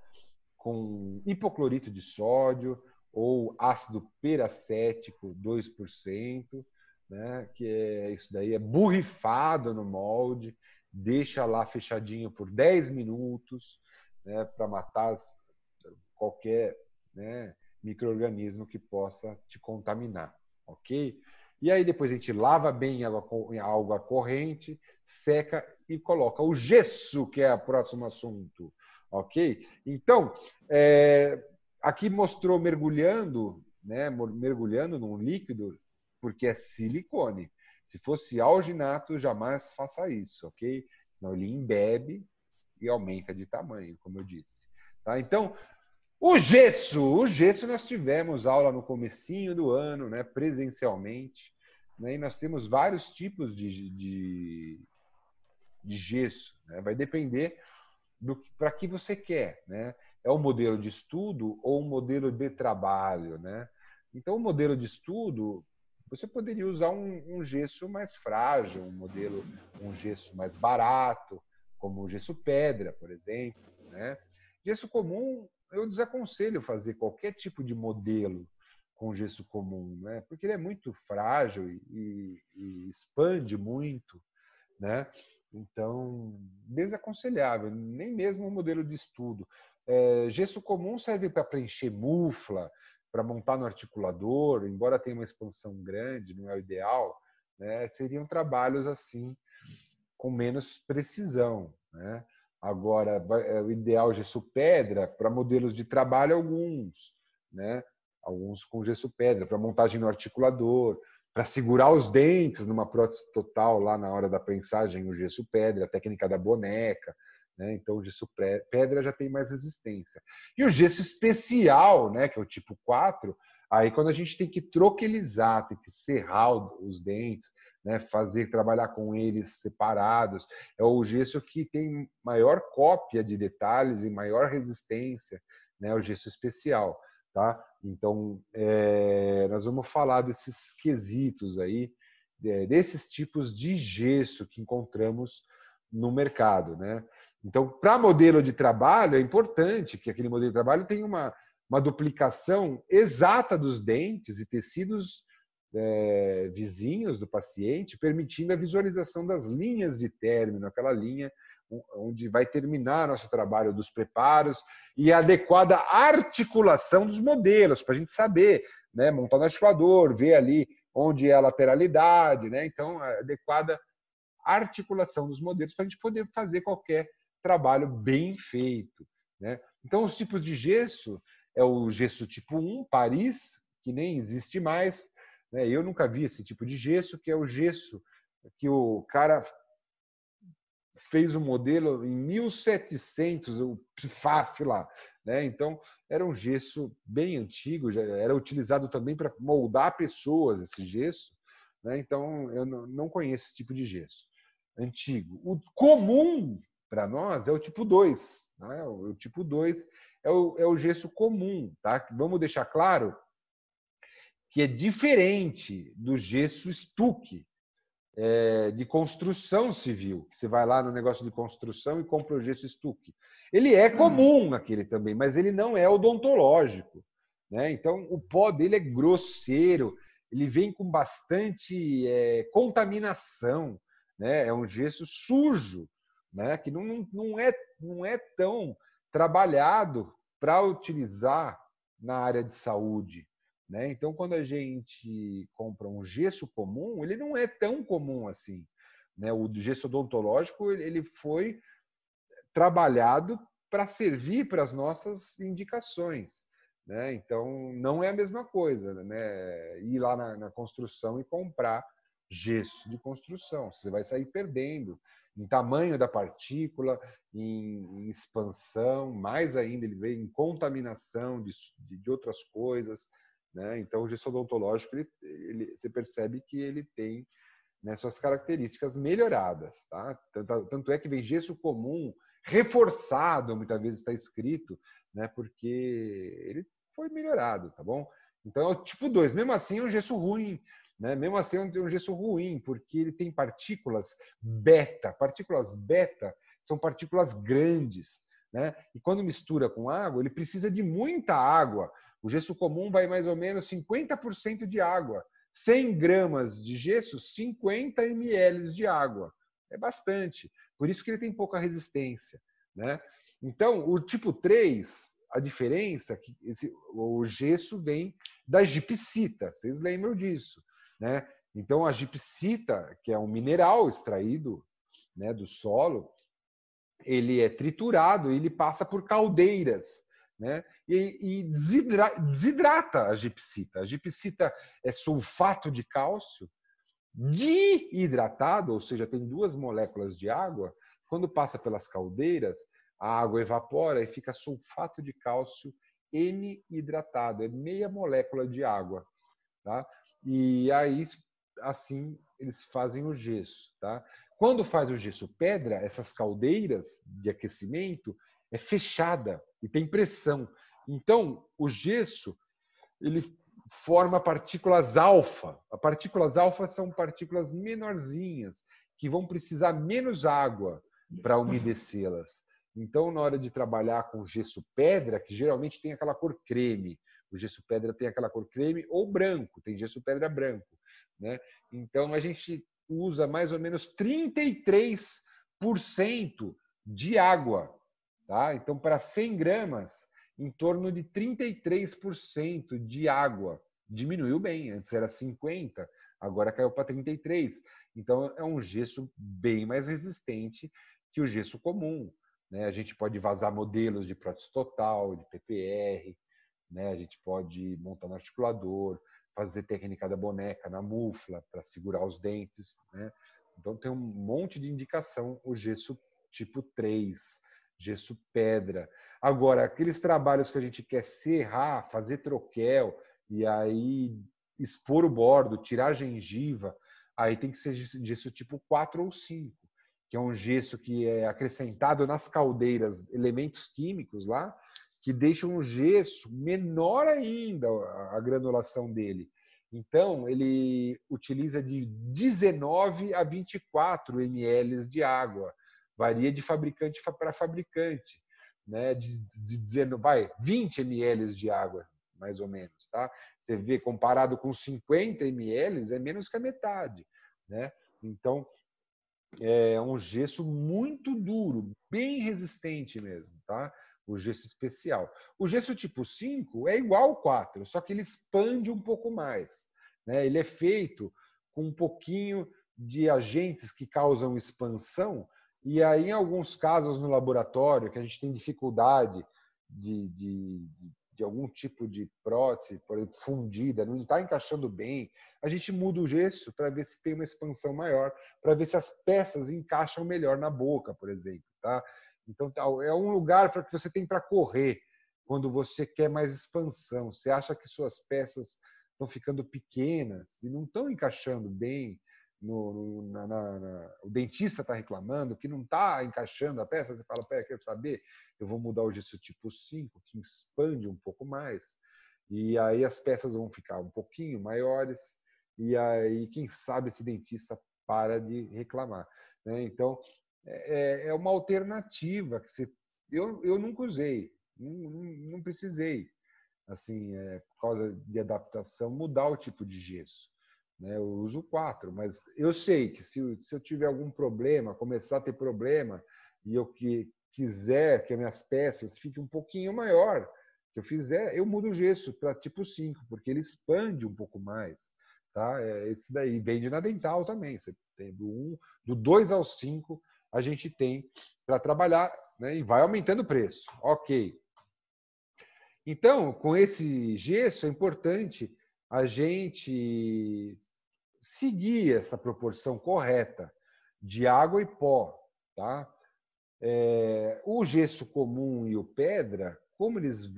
com hipoclorito de sódio ou ácido peracético 2%, né, que é isso daí é borrifado no molde deixa lá fechadinho por 10 minutos né, para matar qualquer né, microorganismo que possa te contaminar, ok? E aí depois a gente lava bem em água, água corrente, seca e coloca o gesso, que é o próximo assunto, ok? Então, é, aqui mostrou mergulhando, né, mergulhando num líquido, porque é silicone. Se fosse alginato, jamais faça isso, ok? Senão ele embebe e aumenta de tamanho, como eu disse. Tá? Então, o gesso, o gesso nós tivemos aula no comecinho do ano, né, presencialmente, né, e nós temos vários tipos de, de, de gesso. Né? Vai depender do para que você quer, né? É um modelo de estudo ou um modelo de trabalho, né? Então, o modelo de estudo você poderia usar um, um, gesso mais frágil, um modelo, um gesso mais barato, como o gesso pedra, por exemplo. Né? Gesso comum, eu desaconselho fazer qualquer tipo de modelo com gesso comum, né? porque ele é muito frágil e, e expande muito. Né? Então, desaconselhável, nem mesmo um modelo de estudo. É, gesso comum serve para preencher mufla, para montar no articulador, embora tenha uma expansão grande, não é o ideal, né, seriam trabalhos assim com menos precisão. Né? Agora, é o ideal gesso pedra para modelos de trabalho alguns, né? alguns com gesso pedra para montagem no articulador, para segurar os dentes numa prótese total lá na hora da prensagem, o gesso pedra, a técnica da boneca, né? Então, o gesso pedra já tem mais resistência. E o gesso especial, né, que é o tipo 4, aí quando a gente tem que troquelizar, tem que serrar os dentes, né, fazer trabalhar com eles separados, é o gesso que tem maior cópia de detalhes e maior resistência, né, o gesso especial. Tá? Então, é, nós vamos falar desses quesitos aí, desses tipos de gesso que encontramos no mercado, né? Então, para modelo de trabalho, é importante que aquele modelo de trabalho tenha uma, uma duplicação exata dos dentes e tecidos é, vizinhos do paciente, permitindo a visualização das linhas de término, aquela linha onde vai terminar nosso trabalho dos preparos e a adequada articulação dos modelos, para a gente saber, né, montar no articulador, ver ali onde é a lateralidade, né? Então, a adequada articulação dos modelos para a gente poder fazer qualquer trabalho bem feito, né? Então, os tipos de gesso é o gesso tipo 1, Paris, que nem existe mais, né? Eu nunca vi esse tipo de gesso, que é o gesso que o cara fez o modelo em 1700, o PFAF lá. Né? Então, era um gesso bem antigo, já era utilizado também para moldar pessoas, esse gesso. Né? Então, eu não conheço esse tipo de gesso antigo. O comum para nós é o tipo 2. Né? O tipo 2 é o, é o gesso comum. Tá? Vamos deixar claro que é diferente do gesso estuque é, de construção civil. Você vai lá no negócio de construção e compra o gesso estuque. Ele é hum. comum naquele também, mas ele não é odontológico. Né? Então, o pó dele é grosseiro, ele vem com bastante é, contaminação. Né? É um gesso sujo, né? que não, não, é, não é tão trabalhado para utilizar na área de saúde. Né? Então, quando a gente compra um gesso comum, ele não é tão comum assim. Né? O gesso odontológico ele foi trabalhado para servir para as nossas indicações. Né? Então, não é a mesma coisa né? ir lá na, na construção e comprar gesso de construção. Você vai sair perdendo em tamanho da partícula, em, em expansão, mais ainda, ele vem em contaminação de, de outras coisas. Né? Então, o gesso odontológico, ele, ele, você percebe que ele tem né, suas características melhoradas. Tá? Tanto, tanto, é que vem gesso comum, reforçado, muitas vezes está escrito, né, porque ele foi melhorado, tá bom? Então, é o tipo 2. Mesmo assim, é um gesso ruim. Né? Mesmo assim, é um gesso ruim, porque ele tem partículas beta. Partículas beta são partículas grandes. Né? E quando mistura com água, ele precisa de muita água o gesso comum vai mais ou menos 50% de água. 100 gramas de gesso, 50 ml de água. É bastante. Por isso que ele tem pouca resistência. Né? Então, o tipo 3, a diferença é que esse, o gesso vem da gipsita. Vocês lembram disso. Né? Então, a gipsita, que é um mineral extraído né, do solo, ele é triturado e ele passa por caldeiras né? e, e desidra, desidrata a gipsita. A gipsita é sulfato de cálcio dihidratado, ou seja, tem duas moléculas de água. Quando passa pelas caldeiras, a água evapora e fica sulfato de cálcio N-hidratado, é meia molécula de água. Tá? E aí, assim, eles fazem o gesso. Tá? Quando faz o gesso pedra, essas caldeiras de aquecimento, é fechada e tem pressão. Então, o gesso ele forma partículas alfa. As partículas alfa são partículas menorzinhas que vão precisar menos água para umedecê-las. Então, na hora de trabalhar com gesso pedra, que geralmente tem aquela cor creme, o gesso pedra tem aquela cor creme ou branco, tem gesso pedra branco, né? Então a gente usa mais ou menos 33% de água Tá? Então, para 100 gramas, em torno de 33% de água. Diminuiu bem, antes era 50, agora caiu para 33. Então, é um gesso bem mais resistente que o gesso comum. Né? A gente pode vazar modelos de prótese total, de PPR, né? a gente pode montar no articulador, fazer técnica da boneca na mufla para segurar os dentes. Né? Então, tem um monte de indicação o gesso tipo 3 gesso pedra. Agora, aqueles trabalhos que a gente quer serrar, fazer troquel e aí expor o bordo, tirar a gengiva, aí tem que ser gesso tipo 4 ou 5, que é um gesso que é acrescentado nas caldeiras, elementos químicos lá, que deixam o gesso menor ainda a granulação dele. Então, ele utiliza de 19 a 24 ml de água varia de fabricante para fabricante. né, de, de dizendo, vai, 20 ml de água, mais ou menos, tá? Você vê, comparado com 50 ml, é menos que a metade, né? Então, é um gesso muito duro, bem resistente mesmo, tá? O gesso especial. O gesso tipo 5 é igual ao 4, só que ele expande um pouco mais, né? Ele é feito com um pouquinho de agentes que causam expansão e aí, em alguns casos no laboratório, que a gente tem dificuldade de, de, de algum tipo de prótese, por exemplo, fundida, não está encaixando bem, a gente muda o gesso para ver se tem uma expansão maior, para ver se as peças encaixam melhor na boca, por exemplo. Tá? Então, tá, é um lugar para que você tem para correr quando você quer mais expansão. Você acha que suas peças estão ficando pequenas e não estão encaixando bem no, na, na, na, o dentista está reclamando que não está encaixando a peça, você fala, pera, quer saber? Eu vou mudar o gesso tipo 5, que expande um pouco mais, e aí as peças vão ficar um pouquinho maiores, e aí, quem sabe, esse dentista para de reclamar. Né? Então, é, é, é uma alternativa que você, eu, eu nunca usei, não, não, precisei, assim, é, por causa de adaptação, mudar o tipo de gesso. Né? Eu uso quatro, mas eu sei que se, se eu tiver algum problema, começar a ter problema, e eu que quiser que as minhas peças fiquem um pouquinho maior, que eu fizer, eu mudo o gesso para tipo 5, porque ele expande um pouco mais. Tá? É esse daí vende na dental também. Você tem do 1, do 2 ao 5, a gente tem para trabalhar né? e vai aumentando o preço. Ok. Então, com esse gesso, é importante a gente seguir essa proporção correta de água e pó, tá? É, o gesso comum e o pedra, como eles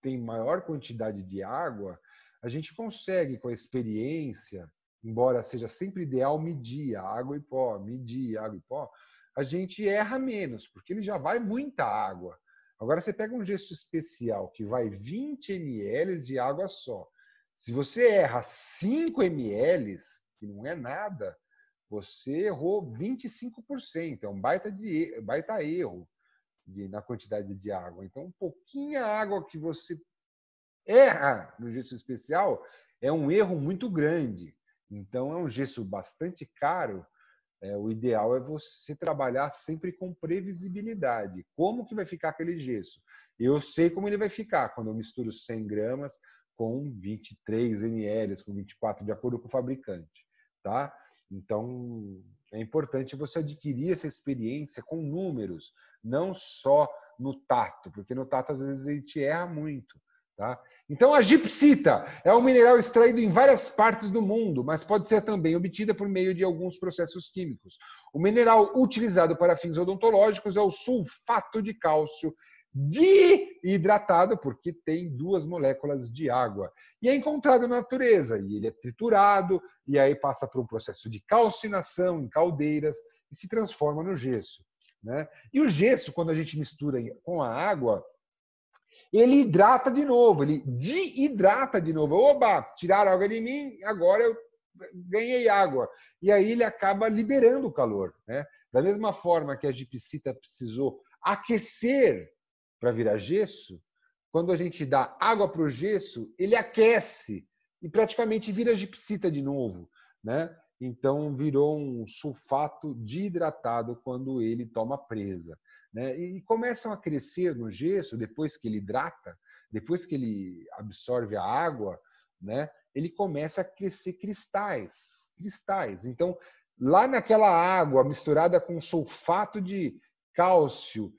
têm maior quantidade de água, a gente consegue, com a experiência, embora seja sempre ideal medir água e pó, medir água e pó, a gente erra menos, porque ele já vai muita água. Agora você pega um gesso especial que vai 20 ml de água só. Se você erra 5 ml, que não é nada, você errou 25%. É um baita, de, baita erro de, na quantidade de água. Então, um pouquinho água que você erra no gesso especial é um erro muito grande. Então, é um gesso bastante caro. É, o ideal é você trabalhar sempre com previsibilidade. Como que vai ficar aquele gesso? Eu sei como ele vai ficar quando eu misturo 100 gramas com 23 ml, com 24, de acordo com o fabricante tá? Então, é importante você adquirir essa experiência com números, não só no tato, porque no tato às vezes a gente erra muito, tá? Então, a gipsita é um mineral extraído em várias partes do mundo, mas pode ser também obtida por meio de alguns processos químicos. O mineral utilizado para fins odontológicos é o sulfato de cálcio dihidratado, porque tem duas moléculas de água. E é encontrado na natureza, e ele é triturado, e aí passa por um processo de calcinação em caldeiras e se transforma no gesso. Né? E o gesso, quando a gente mistura com a água, ele hidrata de novo, ele desidrata de novo. Oba, tiraram água de mim, agora eu ganhei água. E aí ele acaba liberando o calor. Né? Da mesma forma que a gipsita precisou aquecer para virar gesso, quando a gente dá água para o gesso, ele aquece e praticamente vira gipsita de novo, né? Então virou um sulfato dihidratado quando ele toma presa, né? E começam a crescer no gesso depois que ele hidrata, depois que ele absorve a água, né? Ele começa a crescer cristais, cristais. Então lá naquela água misturada com sulfato de cálcio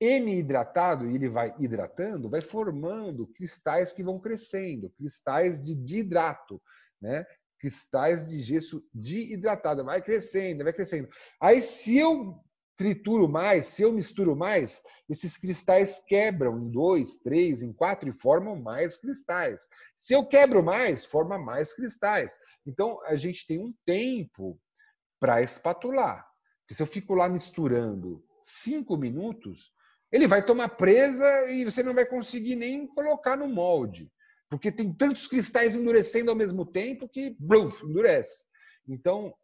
hidratado e ele vai hidratando, vai formando cristais que vão crescendo, cristais de dihidrato, né? cristais de gesso dihidratado, vai crescendo, vai crescendo. Aí, se eu trituro mais, se eu misturo mais, esses cristais quebram em dois, três, em quatro e formam mais cristais. Se eu quebro mais, forma mais cristais. Então, a gente tem um tempo para espatular. Porque se eu fico lá misturando cinco minutos, ele vai tomar presa e você não vai conseguir nem colocar no molde, porque tem tantos cristais endurecendo ao mesmo tempo que bluf, endurece. Então,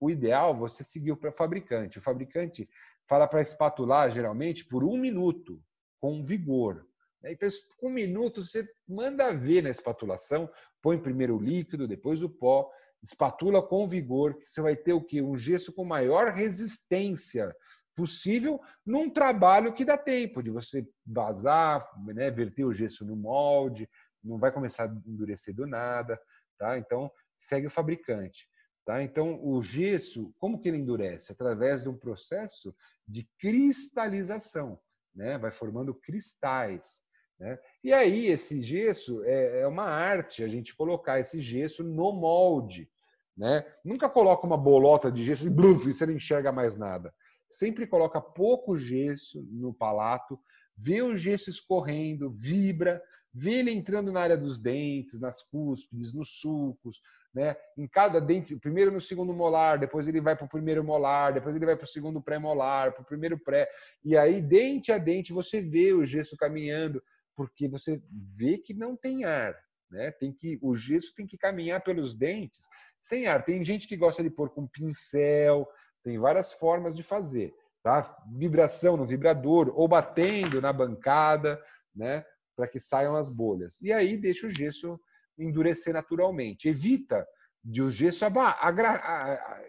o ideal é você seguir para o fabricante. O fabricante fala para espatular geralmente por um minuto. com vigor. Então, com minutos, você manda ver na espatulação, põe primeiro o líquido, depois o pó, espatula com vigor, que você vai ter o quê? Um gesso com maior resistência possível num trabalho que dá tempo de você vazar, né, verter o gesso no molde, não vai começar a endurecer do nada, tá? Então, segue o fabricante. Tá? Então, o gesso, como que ele endurece? Através de um processo de cristalização, né? vai formando cristais. Né? E aí, esse gesso é, é uma arte, a gente colocar esse gesso no molde. Né? Nunca coloca uma bolota de gesso e, bluf, você não enxerga mais nada. Sempre coloca pouco gesso no palato, vê o gesso escorrendo, vibra, vê ele entrando na área dos dentes, nas cúspides, nos sulcos, né? Em cada dente, primeiro no segundo molar, depois ele vai para o primeiro molar, depois ele vai para o segundo pré-molar, para o primeiro pré, e aí dente a dente você vê o gesso caminhando porque você vê que não tem ar, né? Tem que o gesso tem que caminhar pelos dentes sem ar. Tem gente que gosta de pôr com pincel, tem várias formas de fazer, tá? Vibração no vibrador ou batendo na bancada, né? Para que saiam as bolhas. E aí deixa o gesso endurecer naturalmente. Evita de o gesso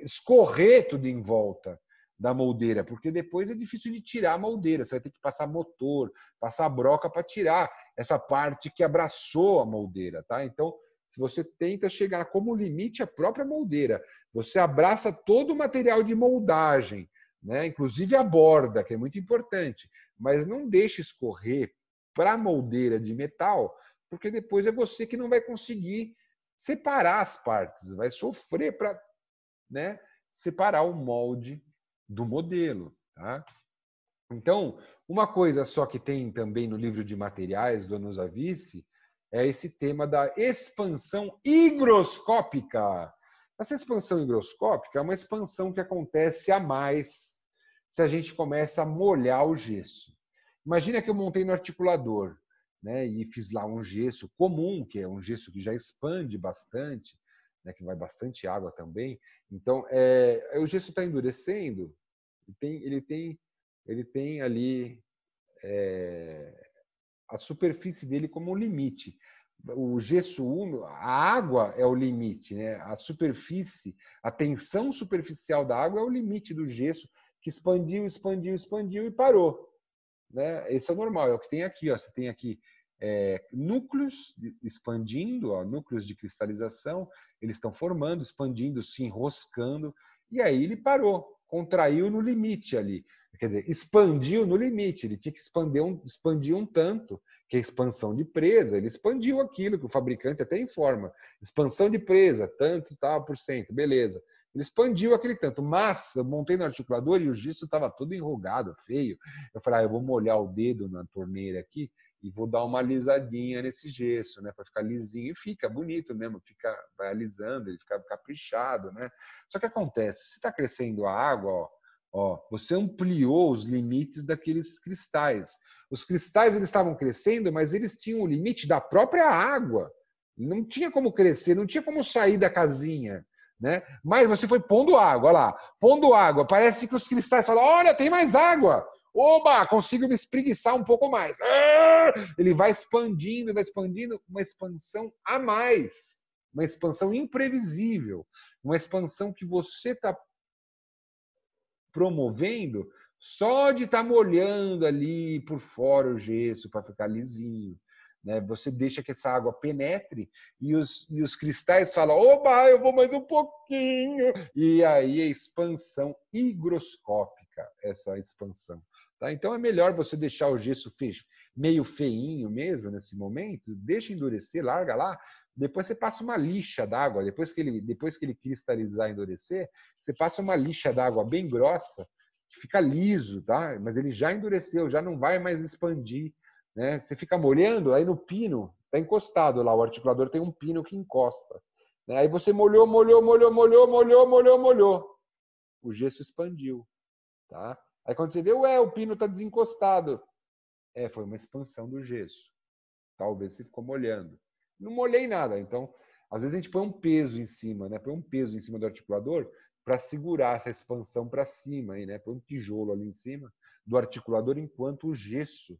escorrer tudo em volta da moldeira, porque depois é difícil de tirar a moldeira. Você vai ter que passar motor, passar broca para tirar essa parte que abraçou a moldeira, tá? Então, se você tenta chegar como limite a própria moldeira, você abraça todo o material de moldagem, né? Inclusive a borda, que é muito importante, mas não deixe escorrer para a moldeira de metal, porque depois é você que não vai conseguir separar as partes, vai sofrer para né, separar o molde do modelo. Tá? Então, uma coisa só que tem também no livro de materiais do Anusavice é esse tema da expansão higroscópica. Essa expansão higroscópica é uma expansão que acontece a mais se a gente começa a molhar o gesso. Imagina que eu montei no articulador né, e fiz lá um gesso comum, que é um gesso que já expande bastante, né, que vai bastante água também. Então, é, o gesso está endurecendo, ele tem, ele tem, ele tem ali é, a superfície dele como um limite. O gesso úmido, a água é o limite, né? a superfície, a tensão superficial da água é o limite do gesso, que expandiu, expandiu, expandiu e parou. Né? Esse é o normal, é o que tem aqui. Ó. Você tem aqui é, núcleos expandindo, ó, núcleos de cristalização, eles estão formando, expandindo, se enroscando, e aí ele parou, contraiu no limite ali. Quer dizer, expandiu no limite, ele tinha que expandir um, expandir um tanto, que é expansão de presa, ele expandiu aquilo que o fabricante até informa. Expansão de presa, tanto tal por cento, beleza. Ele expandiu aquele tanto, mas eu montei no articulador e o gesso estava todo enrugado, feio. Eu falei, ah, eu vou molhar o dedo na torneira aqui e vou dar uma alisadinha nesse gesso, né, para ficar lisinho e fica bonito mesmo, fica vai alisando, ele fica caprichado, né? Só que acontece, se está crescendo a água, ó, ó, você ampliou os limites daqueles cristais. Os cristais eles estavam crescendo, mas eles tinham o limite da própria água. Não tinha como crescer, não tinha como sair da casinha. Né? Mas você foi pondo água, olha lá, pondo água. Parece que os cristais falam: olha, tem mais água. Oba, consigo me espreguiçar um pouco mais. Ah! Ele vai expandindo, vai expandindo, uma expansão a mais, uma expansão imprevisível, uma expansão que você está promovendo só de estar tá molhando ali por fora o gesso para ficar lisinho. Né? Você deixa que essa água penetre e os, e os cristais falam: oba, eu vou mais um pouquinho. E aí a expansão higroscópica, essa expansão. Tá? Então é melhor você deixar o gesso meio feinho mesmo nesse momento, deixa endurecer, larga lá. Depois você passa uma lixa d'água, depois que ele depois que ele cristalizar endurecer, você passa uma lixa d'água bem grossa, que fica liso, tá? Mas ele já endureceu, já não vai mais expandir né? Você fica molhando, aí no pino, está encostado lá, o articulador tem um pino que encosta. Né? Aí você molhou, molhou, molhou, molhou, molhou, molhou, molhou. O gesso expandiu. Tá? Aí quando você vê, ué, o pino está desencostado. É, foi uma expansão do gesso. Talvez você ficou molhando. Não molhei nada. Então, às vezes a gente põe um peso em cima, né? Põe um peso em cima do articulador para segurar essa expansão para cima, aí, né? Põe um tijolo ali em cima do articulador enquanto o gesso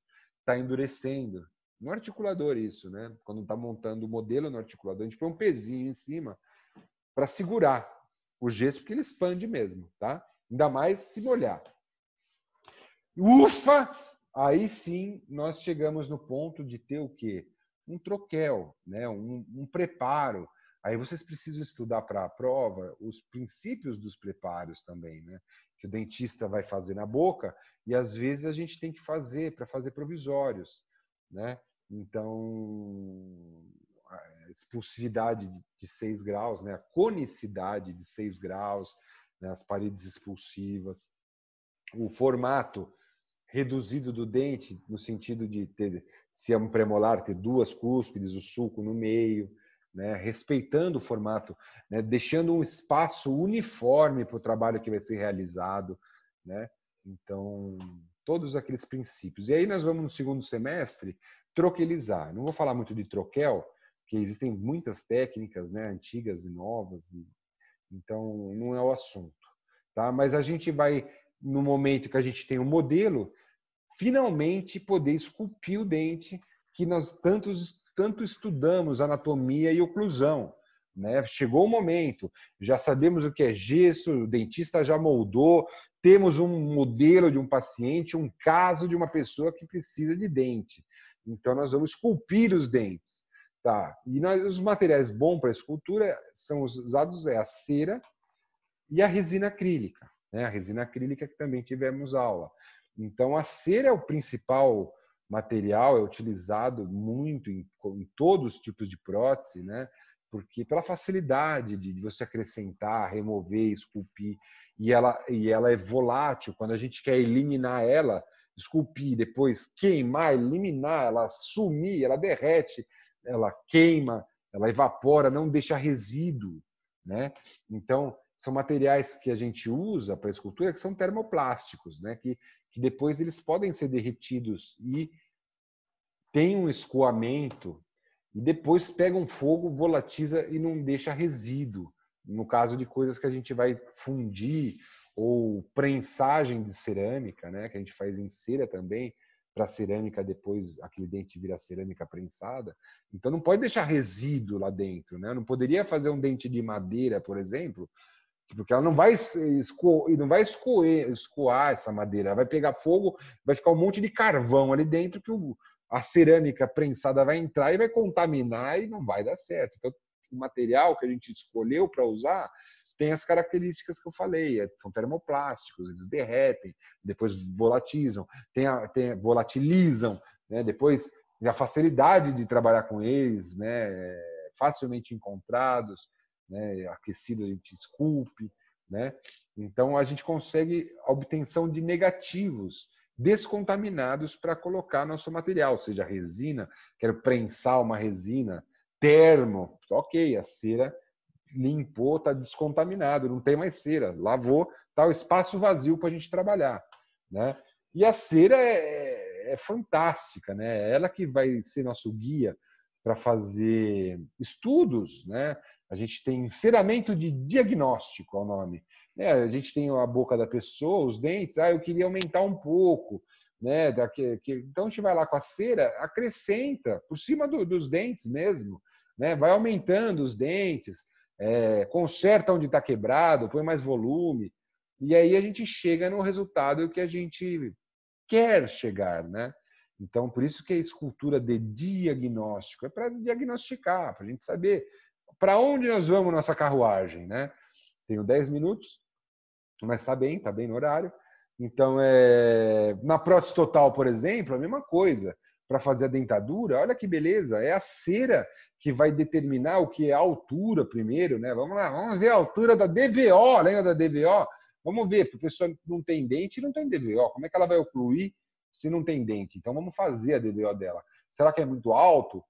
está endurecendo. No articulador, isso, né? Quando está montando o modelo no articulador, a gente põe um pezinho em cima para segurar o gesso, porque ele expande mesmo, tá? Ainda mais se molhar. Ufa! Aí sim nós chegamos no ponto de ter o quê? Um troquel, né? um, um preparo. Aí vocês precisam estudar para a prova os princípios dos preparos também, né? Que o dentista vai fazer na boca e às vezes a gente tem que fazer para fazer provisórios, né? Então, a expulsividade de 6 graus, né? a conicidade de 6 graus, né? as paredes expulsivas, o formato reduzido do dente, no sentido de ter, se é um premolar, ter duas cúspides, o sulco no meio, né? respeitando o formato, né? deixando um espaço uniforme para o trabalho que vai ser realizado. Né? Então, todos aqueles princípios. E aí nós vamos no segundo semestre troquelizar. Não vou falar muito de troquel, porque existem muitas técnicas, né, antigas e novas, e, então não é o assunto, tá? Mas a gente vai no momento que a gente tem um modelo, finalmente poder esculpir o dente que nós tantos tanto estudamos anatomia e oclusão. Né? Chegou o momento, já sabemos o que é gesso, o dentista já moldou, temos um modelo de um paciente, um caso de uma pessoa que precisa de dente. Então, nós vamos esculpir os dentes. Tá? E nós, os materiais bons para escultura são usados é a cera e a resina acrílica. Né? A resina acrílica que também tivemos aula. Então, a cera é o principal material, é utilizado muito em, em todos os tipos de prótese, né? porque pela facilidade de você acrescentar, remover, esculpir, e ela, e ela é volátil, quando a gente quer eliminar ela, esculpir, depois queimar, eliminar, ela sumir, ela derrete, ela queima, ela evapora, não deixa resíduo, né? Então, são materiais que a gente usa para escultura que são termoplásticos, né? Que, que depois eles podem ser derretidos e tem um escoamento e depois pegam fogo, volatiza e não deixa resíduo. No caso de coisas que a gente vai fundir ou prensagem de cerâmica, né, que a gente faz em cera também, para cerâmica depois aquele dente vira cerâmica prensada. Então não pode deixar resíduo lá dentro, né? Não poderia fazer um dente de madeira, por exemplo, porque ela não vai escoar, não vai escoer, escoar essa madeira, ela vai pegar fogo, vai ficar um monte de carvão ali dentro que o, a cerâmica prensada vai entrar e vai contaminar e não vai dar certo. Então, o material que a gente escolheu para usar tem as características que eu falei, é, são termoplásticos, eles derretem, depois volatizam, tem a, tem, volatilizam, né? depois a facilidade de trabalhar com eles, né? facilmente encontrados, né? aquecido a gente esculpe, né? então a gente consegue a obtenção de negativos descontaminados para colocar nosso material, seja resina, quero prensar uma resina, termo, ok, a cera limpou, está descontaminado, não tem mais cera, lavou, está o espaço vazio para a gente trabalhar. Né? E a cera é, é, fantástica, né? ela que vai ser nosso guia para fazer estudos. Né? A gente tem enceramento de diagnóstico, é o nome. É, a gente tem a boca da pessoa, os dentes, ah, eu queria aumentar um pouco. Né, daqui, que, então a gente vai lá com a cera, acrescenta por cima do, dos dentes mesmo, né, vai aumentando os dentes, é, conserta onde está quebrado, põe mais volume, e aí a gente chega no resultado que a gente quer chegar, né? Então, por isso que a escultura de diagnóstico é para diagnosticar, para a gente saber para onde nós vamos nossa carruagem, né? Tenho 10 minutos, mas está bem, está bem no horário. Então, é... na prótese total, por exemplo, a mesma coisa para fazer a dentadura, olha que beleza, é a cera que vai determinar o que é a altura primeiro, né? Vamos lá, vamos ver a altura da DVO, lembra da DVO? Vamos ver, porque a pessoa não tem dente e não tem DVO, como é que ela vai ocluir se não tem dente? Então vamos fazer a DVO dela. Será que é muito alto?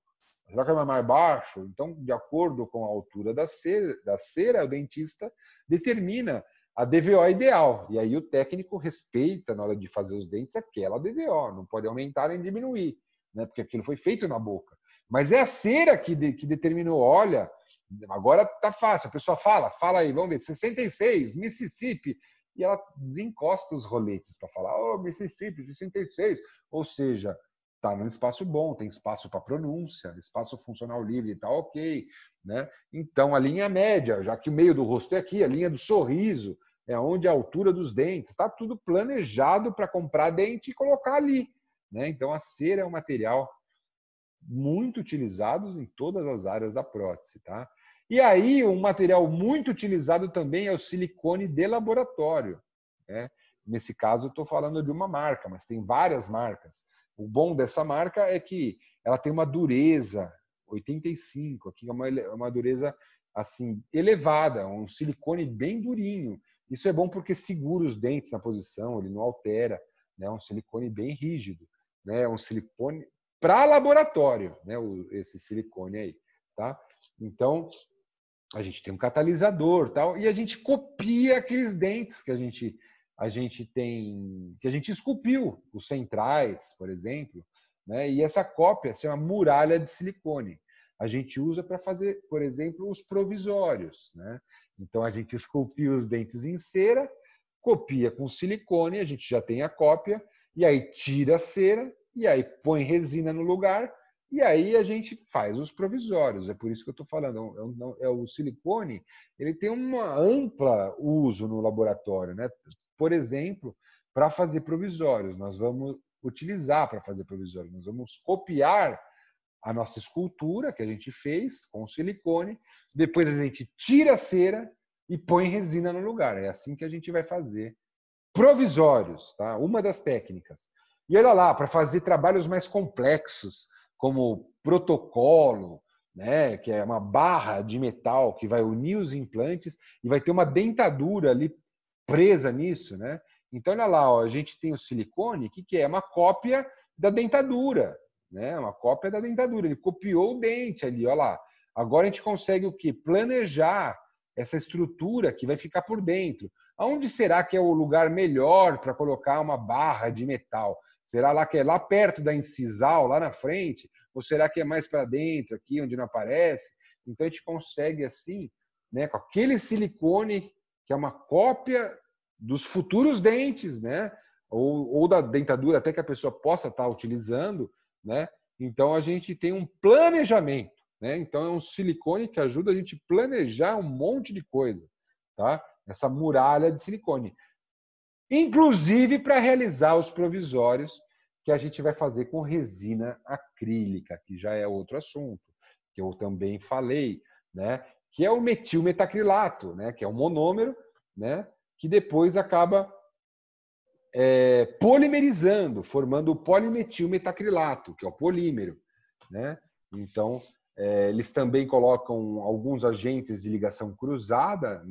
Será que é mais baixo? Então, de acordo com a altura da cera, da cera o dentista determina a DVO ideal. E aí o técnico respeita na hora de fazer os dentes aquela DVO, não pode aumentar nem diminuir né? porque aquilo foi feito na boca. Mas é a cera que, de, que determinou, olha, agora tá fácil, a pessoa fala, fala aí, vamos ver, 66, Mississippi, e ela desencosta os roletes para falar, oh, Mississippi, 66, ou seja, está num espaço bom, tem espaço para pronúncia, espaço funcional livre, está ok. Né? Então, a linha média, já que o meio do rosto é aqui, a linha do sorriso, é onde a altura dos dentes, está tudo planejado para comprar dente e colocar ali. Né? Então, a cera é um material muito utilizado em todas as áreas da prótese. Tá? E aí, um material muito utilizado também é o silicone de laboratório. Né? Nesse caso, estou falando de uma marca, mas tem várias marcas. O bom dessa marca é que ela tem uma dureza 85, aqui é uma, é uma dureza assim elevada, um silicone bem durinho. Isso é bom porque segura os dentes na posição, ele não altera, né? É um silicone bem rígido, né? Um silicone para laboratório, né? Esse silicone aí, tá? Então a gente tem um catalisador, tal, e a gente copia aqueles dentes que a gente a gente tem que a gente esculpiu os centrais, por exemplo, né? E essa cópia se chama muralha de silicone. A gente usa para fazer, por exemplo, os provisórios, né? Então a gente esculpiu os dentes em cera, copia com silicone, a gente já tem a cópia, e aí tira a cera e aí põe resina no lugar e aí a gente faz os provisórios. É por isso que eu estou falando. É, é o silicone, ele tem uma ampla uso no laboratório, né? por exemplo, para fazer provisórios. Nós vamos utilizar para fazer provisórios. Nós vamos copiar a nossa escultura que a gente fez com silicone, depois a gente tira a cera e põe resina no lugar. É assim que a gente vai fazer provisórios, tá? Uma das técnicas. E olha lá, para fazer trabalhos mais complexos, como protocolo, né, que é uma barra de metal que vai unir os implantes e vai ter uma dentadura ali presa nisso, né? Então, olha lá, ó, a gente tem o silicone, que, que é uma cópia da dentadura, né? Uma cópia da dentadura. Ele copiou o dente ali, olha lá. Agora a gente consegue o que? Planejar essa estrutura que vai ficar por dentro. Aonde será que é o lugar melhor para colocar uma barra de metal? Será lá que é lá perto da incisal, lá na frente? Ou será que é mais para dentro, aqui onde não aparece? Então a gente consegue assim, né, com aquele silicone que é uma cópia dos futuros dentes, né? Ou, ou da dentadura até que a pessoa possa estar utilizando, né? Então a gente tem um planejamento, né? Então é um silicone que ajuda a gente planejar um monte de coisa, tá? Essa muralha de silicone, inclusive para realizar os provisórios que a gente vai fazer com resina acrílica, que já é outro assunto que eu também falei, né? que é o metilmetacrilato, né? que é um monômero, né? que depois acaba é, polimerizando, formando o polimetilmetacrilato, que é o polímero. Né? Então, é, eles também colocam alguns agentes de ligação cruzada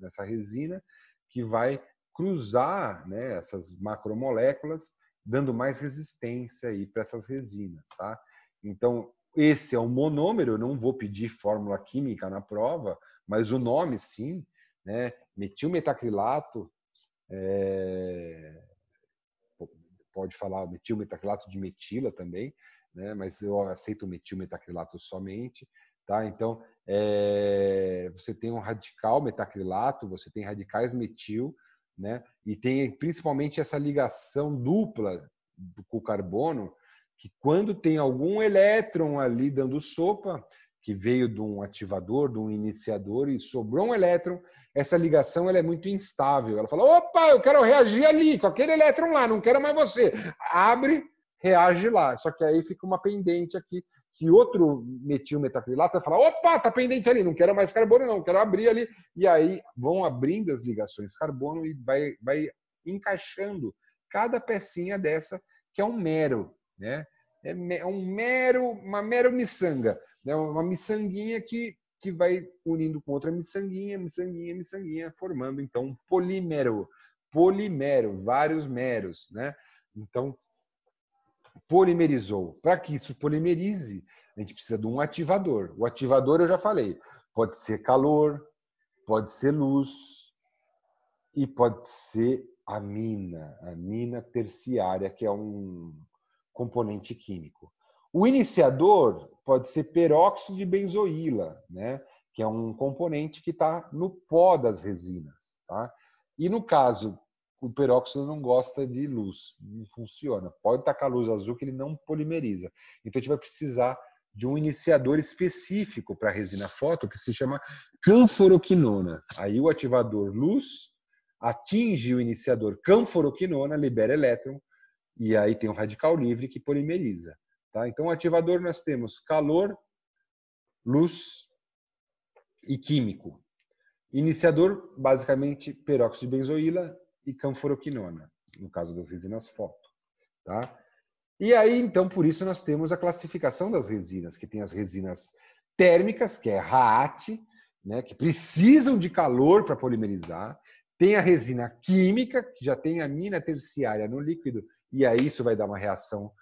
nessa resina, que vai cruzar né, essas macromoléculas, dando mais resistência para essas resinas. Tá? Então, esse é um monômero, eu não vou pedir fórmula química na prova, mas o nome sim, né? Metilmetacrilato, é... pode falar metilmetacrilato de metila também, né? mas eu aceito metilmetacrilato somente. Tá? Então, é... você tem um radical metacrilato, você tem radicais metil, né? e tem principalmente essa ligação dupla com o carbono, que quando tem algum elétron ali dando sopa, que veio de um ativador, de um iniciador e sobrou um elétron, essa ligação ela é muito instável. Ela fala: opa, eu quero reagir ali, com aquele elétron lá, não quero mais você. Abre, reage lá. Só que aí fica uma pendente aqui, que outro metilmetacrilato vai falar: opa, tá pendente ali, não quero mais carbono, não, quero abrir ali. E aí vão abrindo as ligações carbono e vai, vai encaixando cada pecinha dessa, que é um mero né? É, é um mero, uma mero miçanga, né? uma miçanguinha que, que vai unindo com outra miçanguinha, miçanguinha, miçanguinha, formando então um polímero, polimero, vários meros, né? Então, polimerizou. Para que isso polimerize, a gente precisa de um ativador. O ativador eu já falei, pode ser calor, pode ser luz e pode ser amina, amina terciária, que é um componente químico. O iniciador pode ser peróxido de benzoíla, né? que é um componente que está no pó das resinas. Tá? E no caso, o peróxido não gosta de luz, não funciona. Pode tacar luz azul que ele não polimeriza. Então a gente vai precisar de um iniciador específico para a resina foto que se chama canforoquinona. Aí o ativador luz atinge o iniciador canforoquinona, libera elétron e aí tem o radical livre que polimeriza. Tá? Então, o ativador nós temos calor, luz e químico. Iniciador, basicamente, peróxido de benzoíla e canforoquinona, no caso das resinas foto. Tá? E aí, então, por isso nós temos a classificação das resinas, que tem as resinas térmicas, que é RAAT, né, que precisam de calor para polimerizar. Tem a resina química, que já tem a mina terciária no líquido, e aí isso vai dar uma reação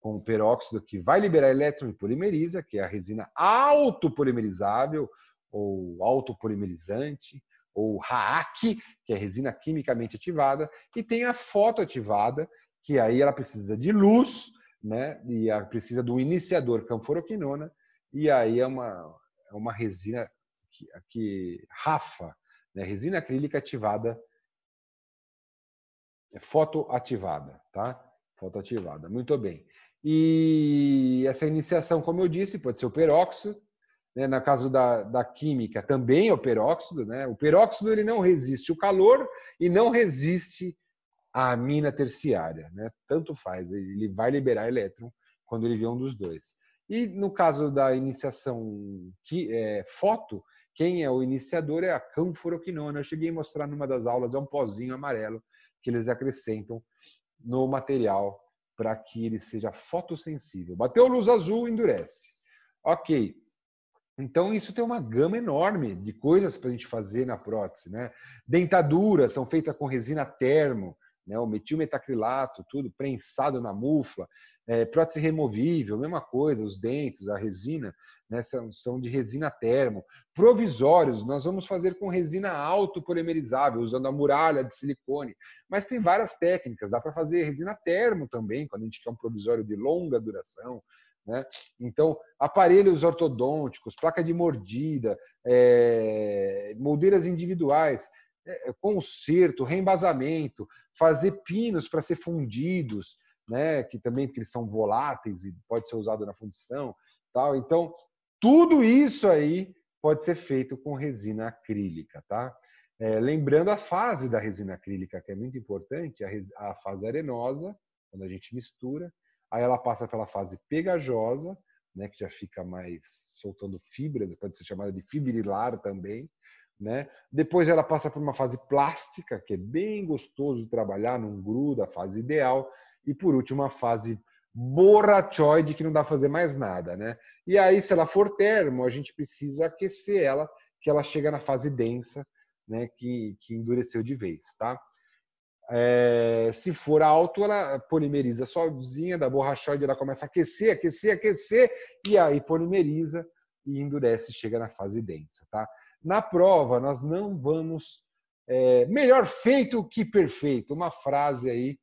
com o peróxido que vai liberar elétron e polimeriza, que é a resina autopolimerizável ou autopolimerizante, ou RAAC, que é resina quimicamente ativada, e tem a fotoativada, que aí ela precisa de luz, né? E ela precisa do iniciador canforoquinona, e aí é uma, é uma resina que, que Rafa, né? resina acrílica ativada, é fotoativada, tá? Fotoativada, muito bem. E essa iniciação, como eu disse, pode ser o peróxido, né? no caso da, da química também é o peróxido, né? O peróxido ele não resiste o calor e não resiste a mina terciária, né? Tanto faz, ele vai liberar elétron quando ele vier um dos dois. E no caso da iniciação que, é, foto, quem é o iniciador é a canforoquinona. Eu cheguei a mostrar numa das aulas, é um pozinho amarelo que eles acrescentam no material para que ele seja fotossensível. Bateu luz azul, endurece. Ok. Então, isso tem uma gama enorme de coisas para a gente fazer na prótese. Né? Dentaduras são feitas com resina termo, né? o metilmetacrilato, tudo prensado na mufla, é, prótese removível, mesma coisa, os dentes, a resina, né? são, são de resina termo. Provisórios, nós vamos fazer com resina autopolimerizável, usando a muralha de silicone. Mas tem várias técnicas, dá para fazer resina termo também, quando a gente quer um provisório de longa duração. Né? Então, aparelhos ortodônticos, placa de mordida, é, moldeiras individuais, é, conserto, reembasamento, fazer pinos para ser fundidos, né, que também porque eles são voláteis e pode ser usado na fundição, tal. Então, tudo isso aí pode ser feito com resina acrílica, tá? É, lembrando a fase da resina acrílica, que é muito importante, a, a fase arenosa, quando a gente mistura, aí ela passa pela fase pegajosa, né, que já fica mais soltando fibras, pode ser chamada de fibrilar também, né? Depois ela passa por uma fase plástica, que é bem gostoso de trabalhar, não gruda, fase ideal. E por último, a fase borrachoide, que não dá para fazer mais nada. Né? E aí, se ela for termo, a gente precisa aquecer ela, que ela chega na fase densa, né? que, que endureceu de vez. Tá? É, se for alto, ela polimeriza sozinha, da borrachoide ela começa a aquecer, aquecer, aquecer, e aí polimeriza e endurece, chega na fase densa. Tá? Na prova, nós não vamos. É, melhor feito que perfeito. Uma frase aí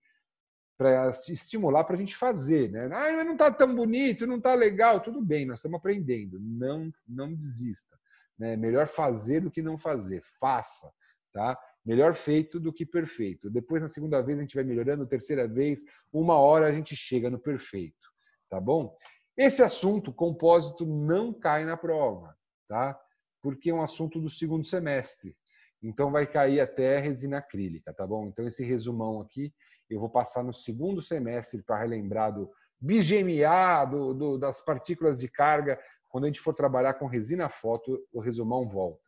para estimular para a gente fazer. Né? Ah, mas não está tão bonito, não está legal. Tudo bem, nós estamos aprendendo. Não, não desista. Né? Melhor fazer do que não fazer. Faça. Tá? Melhor feito do que perfeito. Depois, na segunda vez, a gente vai melhorando. Terceira vez, uma hora a gente chega no perfeito. Tá bom? Esse assunto, compósito, não cai na prova. Tá? porque é um assunto do segundo semestre. Então vai cair até resina acrílica, tá bom? Então esse resumão aqui eu vou passar no segundo semestre para relembrar do BGMA, do, do, das partículas de carga. Quando a gente for trabalhar com resina foto, o resumão volta.